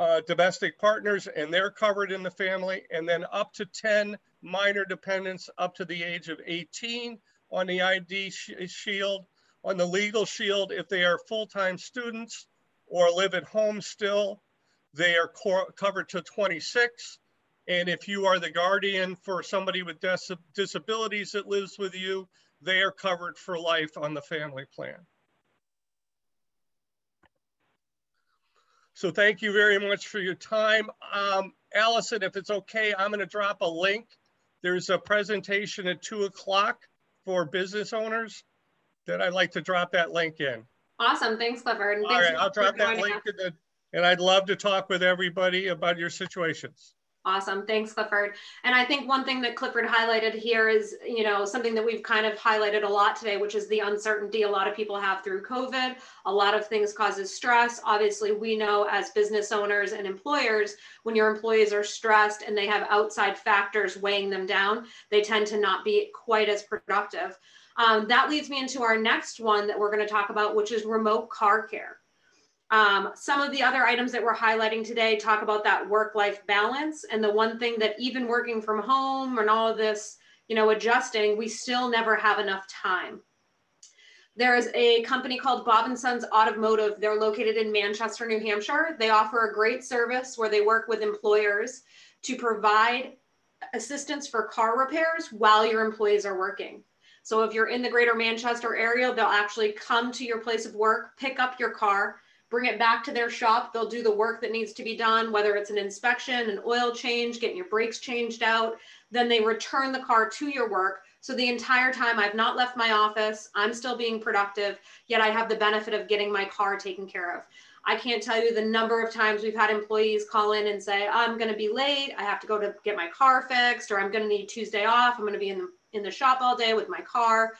uh, domestic partners and they're covered in the family, and then up to 10 minor dependents up to the age of 18 on the ID sh shield. On the legal shield, if they are full-time students or live at home still, they are covered to 26. And if you are the guardian for somebody with dis disabilities that lives with you, they are covered for life on the family plan. So thank you very much for your time. Um, Allison, if it's okay, I'm gonna drop a link. There's a presentation at two o'clock for business owners that I'd like to drop that link in. Awesome, thanks Clifford. And All right, I'll drop that link in the, and I'd love to talk with everybody about your situations. Awesome. Thanks, Clifford. And I think one thing that Clifford highlighted here is, you know, something that we've kind of highlighted a lot today, which is the uncertainty a lot of people have through COVID. A lot of things causes stress. Obviously, we know as business owners and employers, when your employees are stressed and they have outside factors weighing them down, they tend to not be quite as productive. Um, that leads me into our next one that we're going to talk about, which is remote car care. Um, some of the other items that we're highlighting today talk about that work-life balance. And the one thing that even working from home and all of this, you know, adjusting, we still never have enough time. There is a company called Bob and Sons Automotive. They're located in Manchester, New Hampshire. They offer a great service where they work with employers to provide assistance for car repairs while your employees are working. So if you're in the greater Manchester area, they'll actually come to your place of work, pick up your car, bring it back to their shop. They'll do the work that needs to be done, whether it's an inspection, an oil change, getting your brakes changed out. Then they return the car to your work. So the entire time I've not left my office, I'm still being productive, yet I have the benefit of getting my car taken care of. I can't tell you the number of times we've had employees call in and say, I'm going to be late. I have to go to get my car fixed, or I'm going to need Tuesday off. I'm going to be in the, in the shop all day with my car.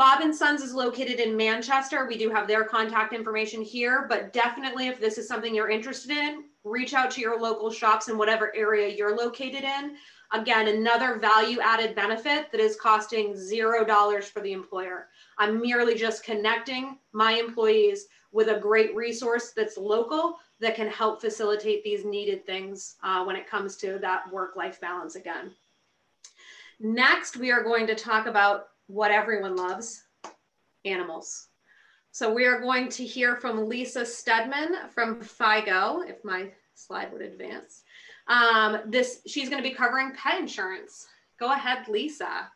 Bob and Sons is located in Manchester. We do have their contact information here, but definitely if this is something you're interested in, reach out to your local shops in whatever area you're located in. Again, another value added benefit that is costing zero dollars for the employer. I'm merely just connecting my employees with a great resource that's local that can help facilitate these needed things uh, when it comes to that work life balance again. Next, we are going to talk about what everyone loves animals. So we are going to hear from Lisa Steadman from FIGO, if my slide would advance. Um, this She's going to be covering pet insurance. Go ahead, Lisa.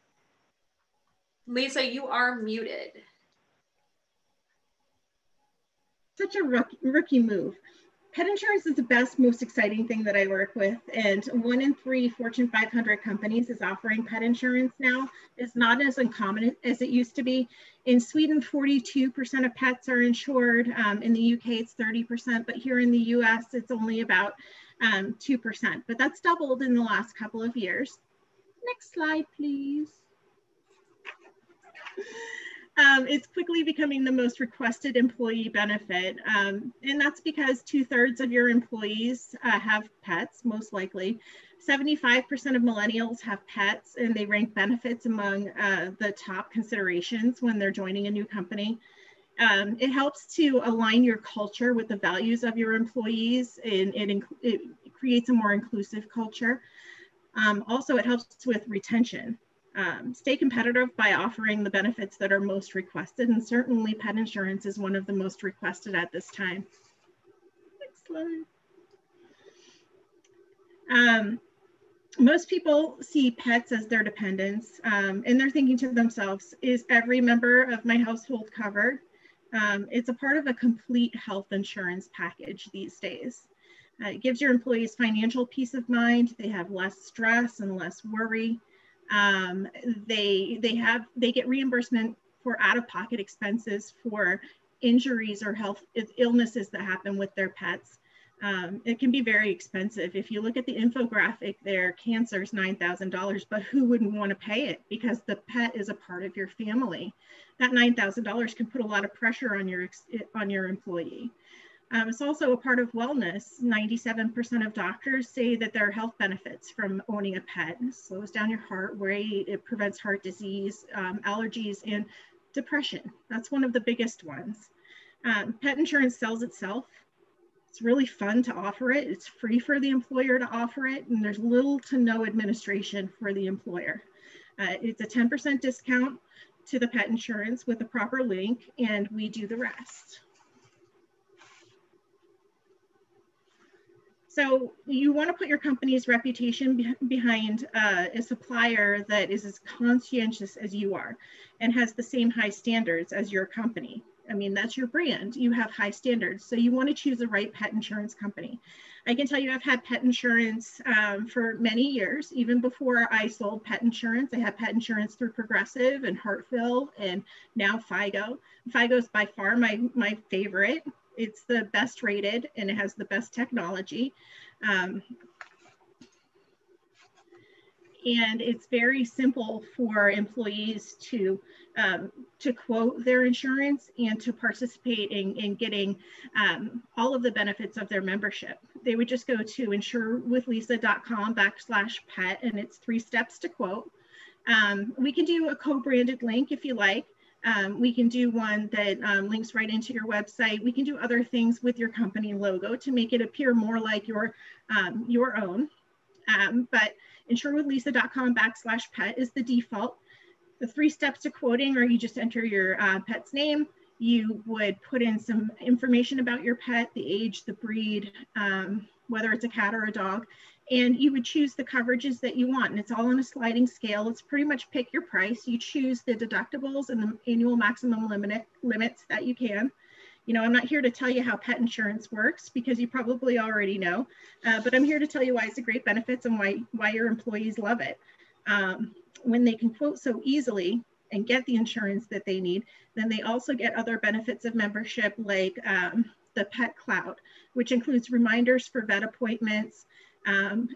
Lisa, you are muted. Such a rookie, rookie move pet insurance is the best, most exciting thing that I work with. And one in three Fortune 500 companies is offering pet insurance now. It's not as uncommon as it used to be. In Sweden, 42% of pets are insured. Um, in the UK, it's 30%, but here in the US, it's only about um, 2%. But that's doubled in the last couple of years. Next slide, please. Um, it's quickly becoming the most requested employee benefit. Um, and that's because two thirds of your employees uh, have pets, most likely. 75% of millennials have pets and they rank benefits among uh, the top considerations when they're joining a new company. Um, it helps to align your culture with the values of your employees and it, it creates a more inclusive culture. Um, also, it helps with retention um, stay competitive by offering the benefits that are most requested. And certainly pet insurance is one of the most requested at this time. Next slide. Um, most people see pets as their dependents um, and they're thinking to themselves, is every member of my household covered? Um, it's a part of a complete health insurance package these days. Uh, it gives your employees financial peace of mind. They have less stress and less worry. Um, they they have they get reimbursement for out-of-pocket expenses for injuries or health illnesses that happen with their pets. Um, it can be very expensive. If you look at the infographic there, cancer is $9,000, but who wouldn't want to pay it because the pet is a part of your family. That $9,000 can put a lot of pressure on your, on your employee. Um, it's also a part of wellness. 97% of doctors say that there are health benefits from owning a pet. It slows down your heart rate, it prevents heart disease, um, allergies, and depression. That's one of the biggest ones. Um, pet insurance sells itself. It's really fun to offer it. It's free for the employer to offer it, and there's little to no administration for the employer. Uh, it's a 10% discount to the pet insurance with a proper link, and we do the rest. So you want to put your company's reputation be behind uh, a supplier that is as conscientious as you are and has the same high standards as your company. I mean, that's your brand. You have high standards. So you want to choose the right pet insurance company. I can tell you I've had pet insurance um, for many years, even before I sold pet insurance. I had pet insurance through Progressive and Hartville and now FIGO. FIGO is by far my, my favorite it's the best rated and it has the best technology. Um, and it's very simple for employees to um, to quote their insurance and to participate in, in getting um, all of the benefits of their membership. They would just go to insurewithlisa.com backslash pet and it's three steps to quote. Um, we can do a co-branded link if you like. Um, we can do one that um, links right into your website. We can do other things with your company logo to make it appear more like your, um, your own. Um, but insurewithlisa.com backslash pet is the default. The three steps to quoting are you just enter your uh, pet's name, you would put in some information about your pet, the age, the breed, um, whether it's a cat or a dog, and you would choose the coverages that you want. And it's all on a sliding scale. It's pretty much pick your price. You choose the deductibles and the annual maximum limit limits that you can. You know, I'm not here to tell you how pet insurance works because you probably already know, uh, but I'm here to tell you why it's a great benefits and why, why your employees love it. Um, when they can quote so easily and get the insurance that they need, then they also get other benefits of membership like um, the Pet Cloud, which includes reminders for vet appointments. Um,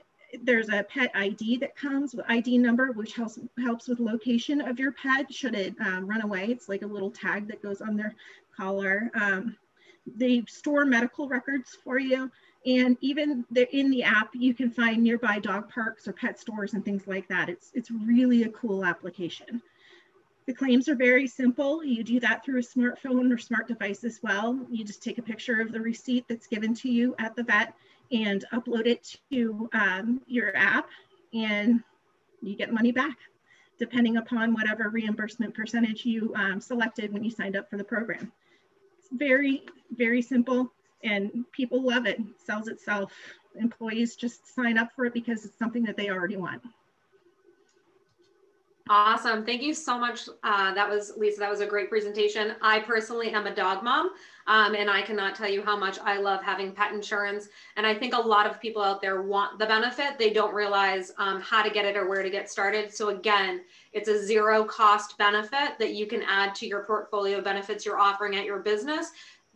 there's a pet ID that comes with ID number, which helps helps with location of your pet should it um, run away. It's like a little tag that goes on their collar. Um, they store medical records for you. And even in the app, you can find nearby dog parks or pet stores and things like that. It's, it's really a cool application. The claims are very simple. You do that through a smartphone or smart device as well. You just take a picture of the receipt that's given to you at the vet and upload it to um, your app and you get money back depending upon whatever reimbursement percentage you um, selected when you signed up for the program. It's very, very simple and people love it. it sells itself. Employees just sign up for it because it's something that they already want. Awesome. Thank you so much. Uh, that was Lisa. That was a great presentation. I personally am a dog mom, um, and I cannot tell you how much I love having pet insurance. And I think a lot of people out there want the benefit. They don't realize um, how to get it or where to get started. So again, it's a zero cost benefit that you can add to your portfolio benefits you're offering at your business.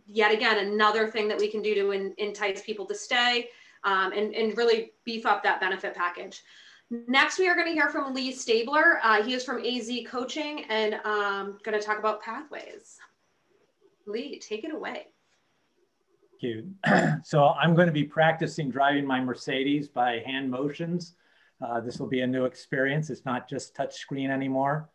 Yet again, another thing that we can do to in, entice people to stay um, and, and really beef up that benefit package. Next, we are going to hear from Lea Stabler. Uh, he is from AZ Coaching and um, going to talk about pathways. Lee, take it away. You. so I'm going to be practicing driving my Mercedes by hand motions. Uh, this will be a new experience. It's not just touch screen anymore.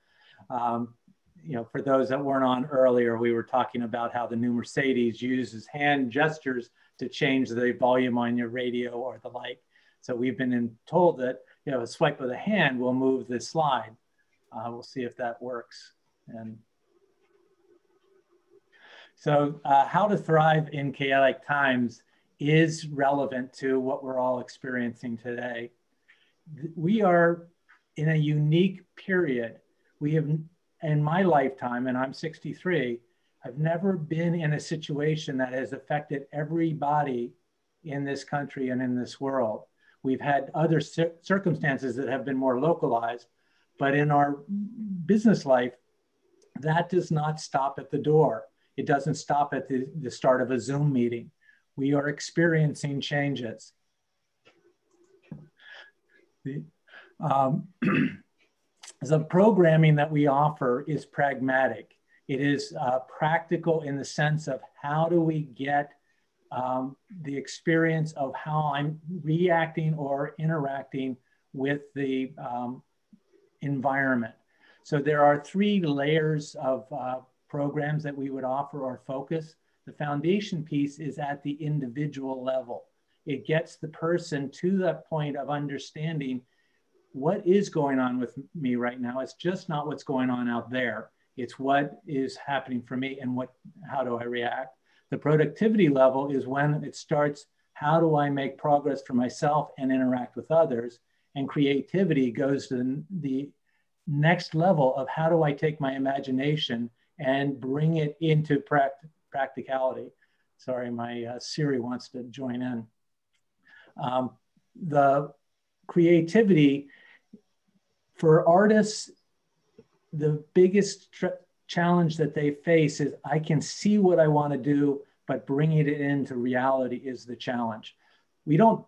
Um, you know, for those that weren't on earlier, we were talking about how the new Mercedes uses hand gestures to change the volume on your radio or the like. So we've been told that you know, a swipe of the hand will move the slide. Uh, we'll see if that works. And so uh, how to thrive in chaotic times is relevant to what we're all experiencing today. We are in a unique period. We have, in my lifetime, and I'm 63, I've never been in a situation that has affected everybody in this country and in this world. We've had other cir circumstances that have been more localized, but in our business life, that does not stop at the door. It doesn't stop at the, the start of a Zoom meeting. We are experiencing changes. The, um, the programming that we offer is pragmatic. It is uh, practical in the sense of how do we get um, the experience of how I'm reacting or interacting with the um, environment. So there are three layers of uh, programs that we would offer or focus. The foundation piece is at the individual level. It gets the person to that point of understanding what is going on with me right now. It's just not what's going on out there. It's what is happening for me and what, how do I react? The productivity level is when it starts, how do I make progress for myself and interact with others? And creativity goes to the next level of how do I take my imagination and bring it into pract practicality. Sorry, my uh, Siri wants to join in. Um, the creativity for artists, the biggest challenge that they face is I can see what I want to do, but bringing it into reality is the challenge. We don't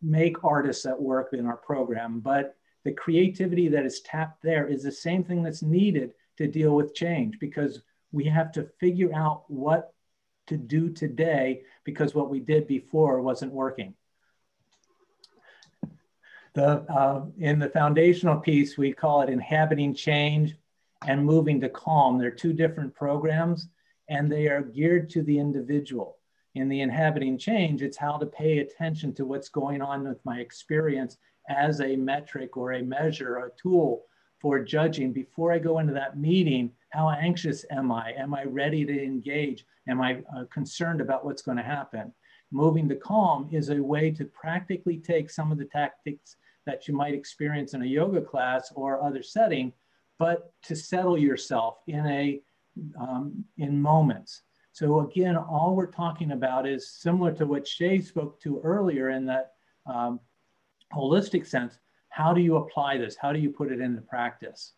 make artists at work in our program, but the creativity that is tapped there is the same thing that's needed to deal with change because we have to figure out what to do today because what we did before wasn't working. The, uh, in the foundational piece, we call it inhabiting change and moving to calm. They're two different programs and they are geared to the individual. In the inhabiting change, it's how to pay attention to what's going on with my experience as a metric or a measure, a tool for judging before I go into that meeting. How anxious am I? Am I ready to engage? Am I uh, concerned about what's going to happen? moving to calm is a way to practically take some of the tactics that you might experience in a yoga class or other setting, but to settle yourself in a um, in moments. So again, all we're talking about is similar to what Shae spoke to earlier in that um, holistic sense. How do you apply this? How do you put it into practice?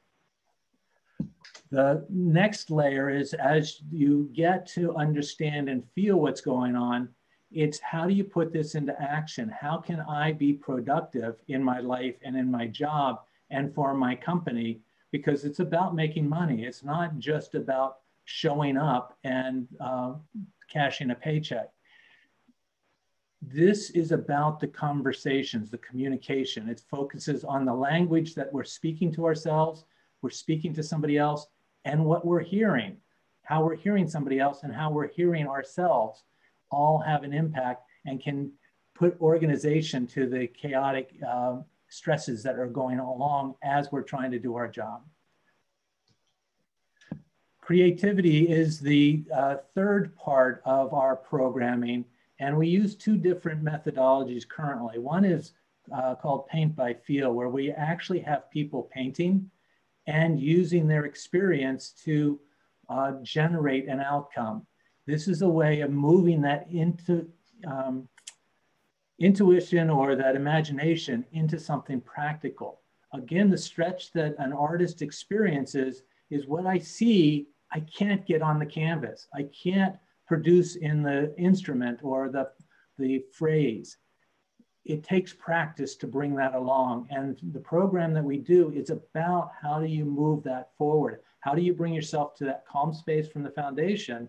The next layer is as you get to understand and feel what's going on, it's how do you put this into action? How can I be productive in my life and in my job and for my company? Because it's about making money. It's not just about showing up and uh, cashing a paycheck. This is about the conversations, the communication. It focuses on the language that we're speaking to ourselves, we're speaking to somebody else, and what we're hearing, how we're hearing somebody else, and how we're hearing ourselves all have an impact and can put organization to the chaotic uh, stresses that are going along as we're trying to do our job. Creativity is the uh, third part of our programming, and we use two different methodologies currently. One is uh, called Paint by Feel, where we actually have people painting and using their experience to uh, generate an outcome. This is a way of moving that into um, intuition or that imagination into something practical. Again, the stretch that an artist experiences is what I see, I can't get on the canvas. I can't produce in the instrument or the, the phrase. It takes practice to bring that along. And the program that we do is about how do you move that forward? How do you bring yourself to that calm space from the foundation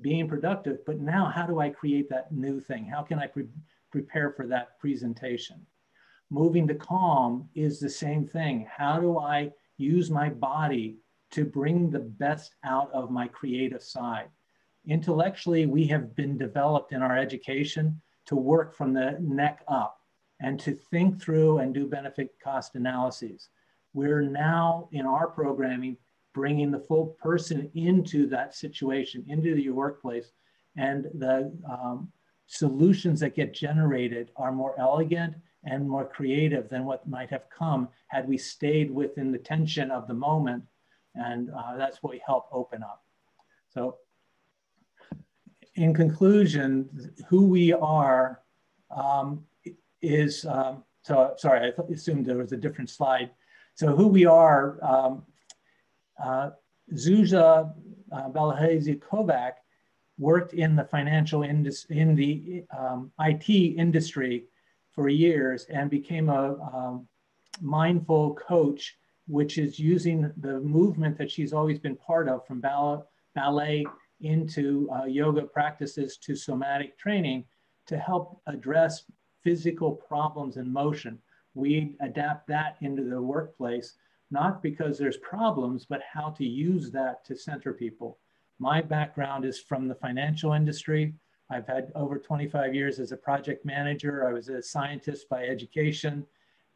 being productive, but now how do I create that new thing? How can I pre prepare for that presentation? Moving to calm is the same thing. How do I use my body to bring the best out of my creative side? Intellectually, we have been developed in our education to work from the neck up and to think through and do benefit cost analyses. We're now in our programming bringing the full person into that situation, into your workplace. And the um, solutions that get generated are more elegant and more creative than what might have come had we stayed within the tension of the moment. And uh, that's what we help open up. So in conclusion, who we are um, is, um, so sorry, I assumed there was a different slide. So who we are um, uh, Zsuzsa uh, Kovac worked in the financial industry, in the um, IT industry for years and became a um, mindful coach, which is using the movement that she's always been part of from ballet, ballet into uh, yoga practices to somatic training to help address physical problems in motion. We adapt that into the workplace not because there's problems, but how to use that to center people. My background is from the financial industry. I've had over 25 years as a project manager. I was a scientist by education,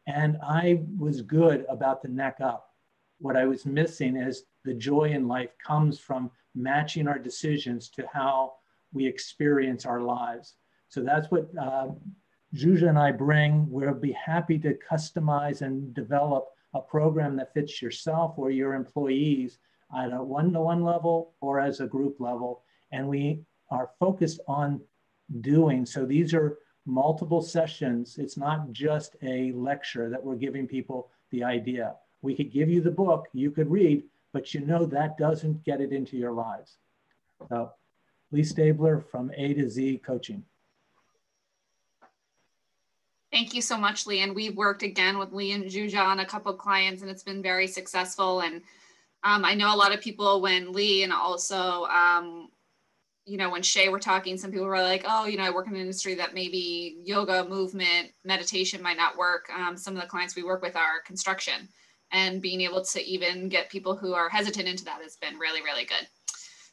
and I was good about the neck up. What I was missing is the joy in life comes from matching our decisions to how we experience our lives. So that's what uh, Zsuzsa and I bring. We'll be happy to customize and develop a program that fits yourself or your employees at a one-to-one level or as a group level. And we are focused on doing. So these are multiple sessions. It's not just a lecture that we're giving people the idea. We could give you the book, you could read, but you know that doesn't get it into your lives. So Lea Stabler from A to Z Coaching. Thank you so much, Lee. And we've worked again with Lee and Zsuzsa on a couple of clients, and it's been very successful. And um, I know a lot of people when Lee and also, um, you know, when Shae were talking, some people were like, oh, you know, I work in an industry that maybe yoga, movement, meditation might not work. Um, some of the clients we work with are construction, and being able to even get people who are hesitant into that has been really, really good.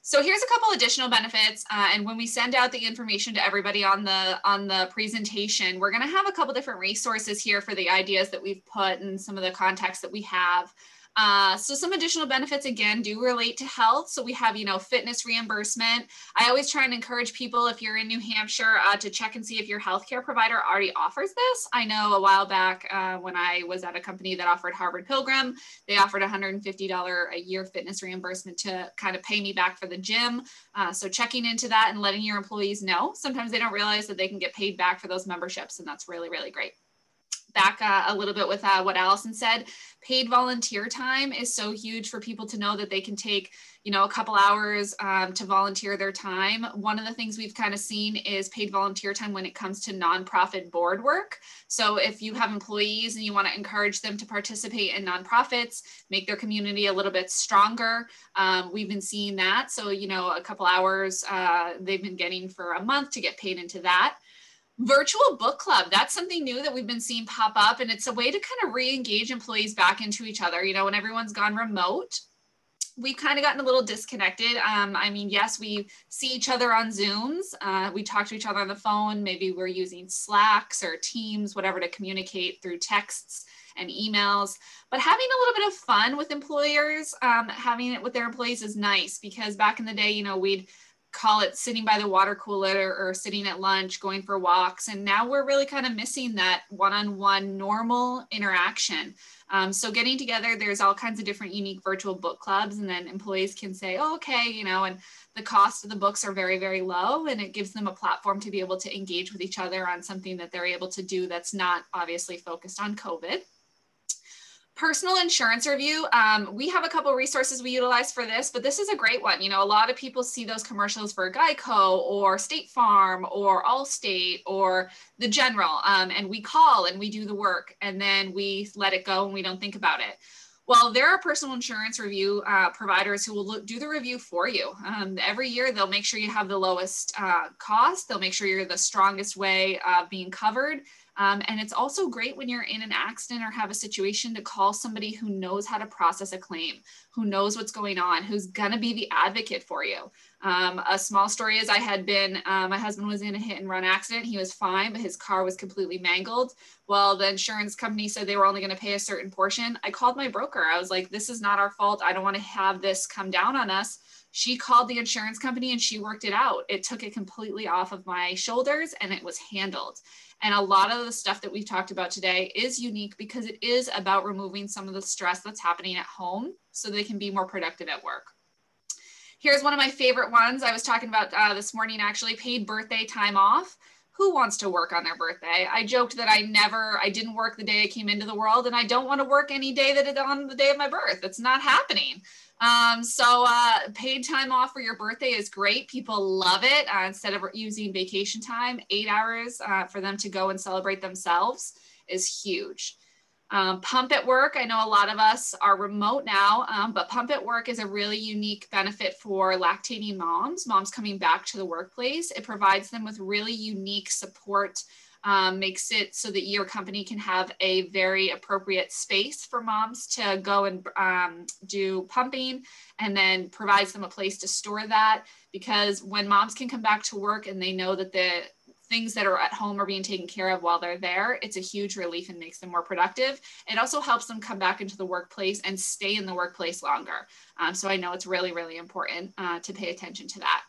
So here's a couple additional benefits. Uh, and when we send out the information to everybody on the on the presentation, we're going to have a couple different resources here for the ideas that we've put and some of the context that we have. Uh, so some additional benefits again do relate to health. So we have, you know, fitness reimbursement. I always try and encourage people if you're in New Hampshire uh, to check and see if your healthcare provider already offers this. I know a while back uh, when I was at a company that offered Harvard Pilgrim, they offered $150 a year fitness reimbursement to kind of pay me back for the gym. Uh, so checking into that and letting your employees know. Sometimes they don't realize that they can get paid back for those memberships, and that's really, really great back uh, a little bit with uh, what Allison said, paid volunteer time is so huge for people to know that they can take, you know, a couple hours um, to volunteer their time. One of the things we've kind of seen is paid volunteer time when it comes to nonprofit board work. So if you have employees and you want to encourage them to participate in nonprofits, make their community a little bit stronger, um, we've been seeing that. So, you know, a couple hours uh, they've been getting for a month to get paid into that virtual book club that's something new that we've been seeing pop up and it's a way to kind of re-engage employees back into each other you know when everyone's gone remote we've kind of gotten a little disconnected. Um, i mean yes we see each other on zooms uh, we talk to each other on the phone maybe we're using slacks or teams whatever to communicate through texts and emails but having a little bit of fun with employers um, having it with their employees is nice because back in the day you know we'd call it sitting by the water cooler or, sitting at lunch, going for walks. And now we're really kind of missing that one on one normal interaction. Um, so, getting together, there's all kinds of different unique virtual book clubs, and then employees can say, oh, okay, you know, and the cost of the books are very, very low. And it gives them a platform to be able to engage with each other on something that they're able to do that's not obviously focused on COVID personal insurance review um, we have a couple resources we utilize for this but this is a great one you know a lot of people see those commercials for geico or state farm or allstate or the general um, and we call and we do the work and then we let it go and we don't think about it well, there are personal insurance review uh, providers who will look, do the review for you. Um, every year, they'll make sure you have the lowest uh, cost. They'll make sure you're the strongest way of being covered. Um, and it's also great when you're in an accident or have a situation to call somebody who knows how to process a claim, who knows what's going on, who's going to be the advocate for you. Um, a small story is I had been, uh, my husband was in a hit and run accident. He was fine, but his car was completely mangled. Well, the insurance company said they were only going to pay a certain portion. I called my broker. I was like, this is not our fault. I don't want to have this come down on us she called the insurance company and she worked it out. It took it completely off of my shoulders and it was handled. And a lot of the stuff that we've talked about today is unique because it is about removing some of the stress that's happening at home so they can be more productive at work. Here's one of my favorite ones I was talking about uh, this morning actually paid birthday time off who wants to work on their birthday? I joked that I never, I didn't work the day I came into the world, and I don't want to work any day that on the day of my birth. It's not happening. Um, so uh, paid time off for your birthday is great. People love it. Uh, instead of using vacation time, eight hours uh, for them to go and celebrate themselves is huge. Um, pump at work, I know a lot of us are remote now, um, but pump at work is a really unique benefit for lactating moms, moms coming back to the workplace. It provides them with really unique support um, makes it so that your company can have a very appropriate space for moms to go and um, do pumping and then provides them a place to store that because when moms can come back to work and they know that the things that are at home are being taken care of while they're there, it's a huge relief and makes them more productive. It also helps them come back into the workplace and stay in the workplace longer. Um, so I know it's really, really important uh, to pay attention to that.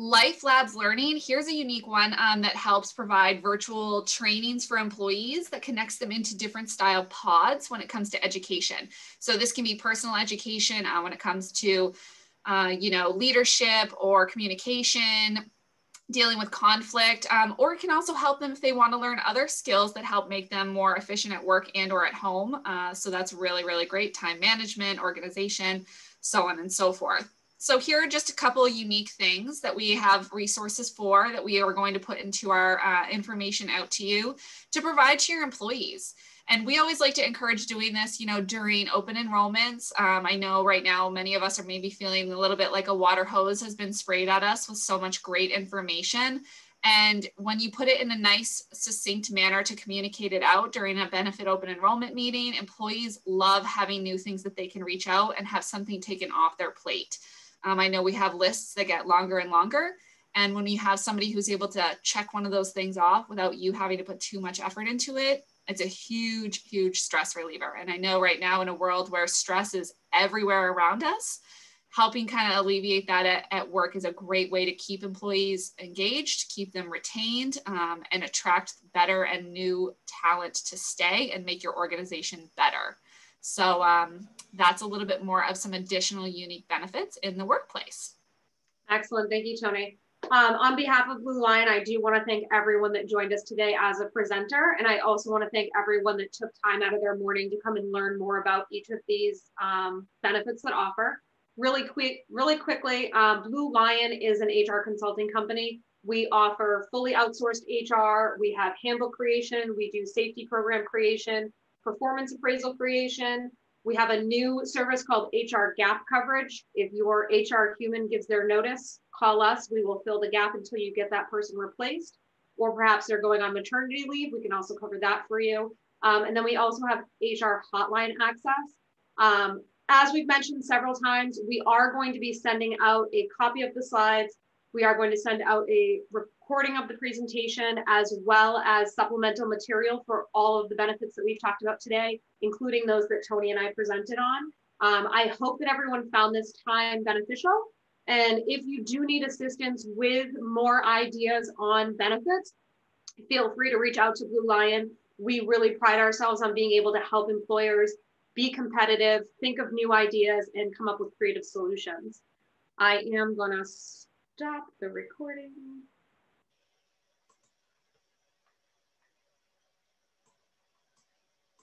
Life Labs Learning, here's a unique one um, that helps provide virtual trainings for employees that connects them into different style pods when it comes to education. So this can be personal education uh, when it comes to, uh, you know, leadership or communication, dealing with conflict, um, or it can also help them if they want to learn other skills that help make them more efficient at work and or at home. Uh, so that's really, really great. Time management, organization, so on and so forth. So here are just a couple of unique things that we have resources for that we are going to put into our uh, information out to you to provide to your employees. And we always like to encourage doing this, you know, during open enrollments. Um, I know right now many of us are maybe feeling a little bit like a water hose has been sprayed at us with so much great information. And when you put it in a nice, succinct manner to communicate it out during a benefit open enrollment meeting, employees love having new things that they can reach out and have something taken off their plate. Um, I know we have lists that get longer and longer. And when you have somebody who's able to check one of those things off without you having to put too much effort into it, It's a huge, huge stress reliever. And I know right now in a world where stress is everywhere around us, helping kind of alleviate that at, at, work is a great way to keep employees engaged, keep them retained, um, and attract better and new talent to stay and make your organization better. So um, that's a little bit more of some additional unique benefits in the workplace. Excellent. Thank you, Tony. Um, on behalf of Blue Lion, I do want to thank everyone that joined us today as a presenter. And I also want to thank everyone that took time out of their morning to come and learn more about each of these um, benefits that offer really quick, really quickly, um, Blue Lion is an HR consulting company. We offer fully outsourced HR. We have handbook creation. We do safety program creation, performance appraisal creation. We have a new service called HR gap coverage. If your HR human gives their notice, call us. We will fill the gap until you get that person replaced. Or perhaps they're going on maternity leave. We can also cover that for you. Um, and then we also have HR hotline access. Um, as we've mentioned several times, we are going to be sending out a copy of the slides. We are going to send out a recording of the presentation as well as supplemental material for all of the benefits that we've talked about today, including those that Tony and I presented on. Um, I hope that everyone found this time beneficial. And if you do need assistance with more ideas on benefits, feel free to reach out to Blue Lion. We really pride ourselves on being able to help employers be competitive, think of new ideas, and come up with creative solutions. I am gonna stop the recording.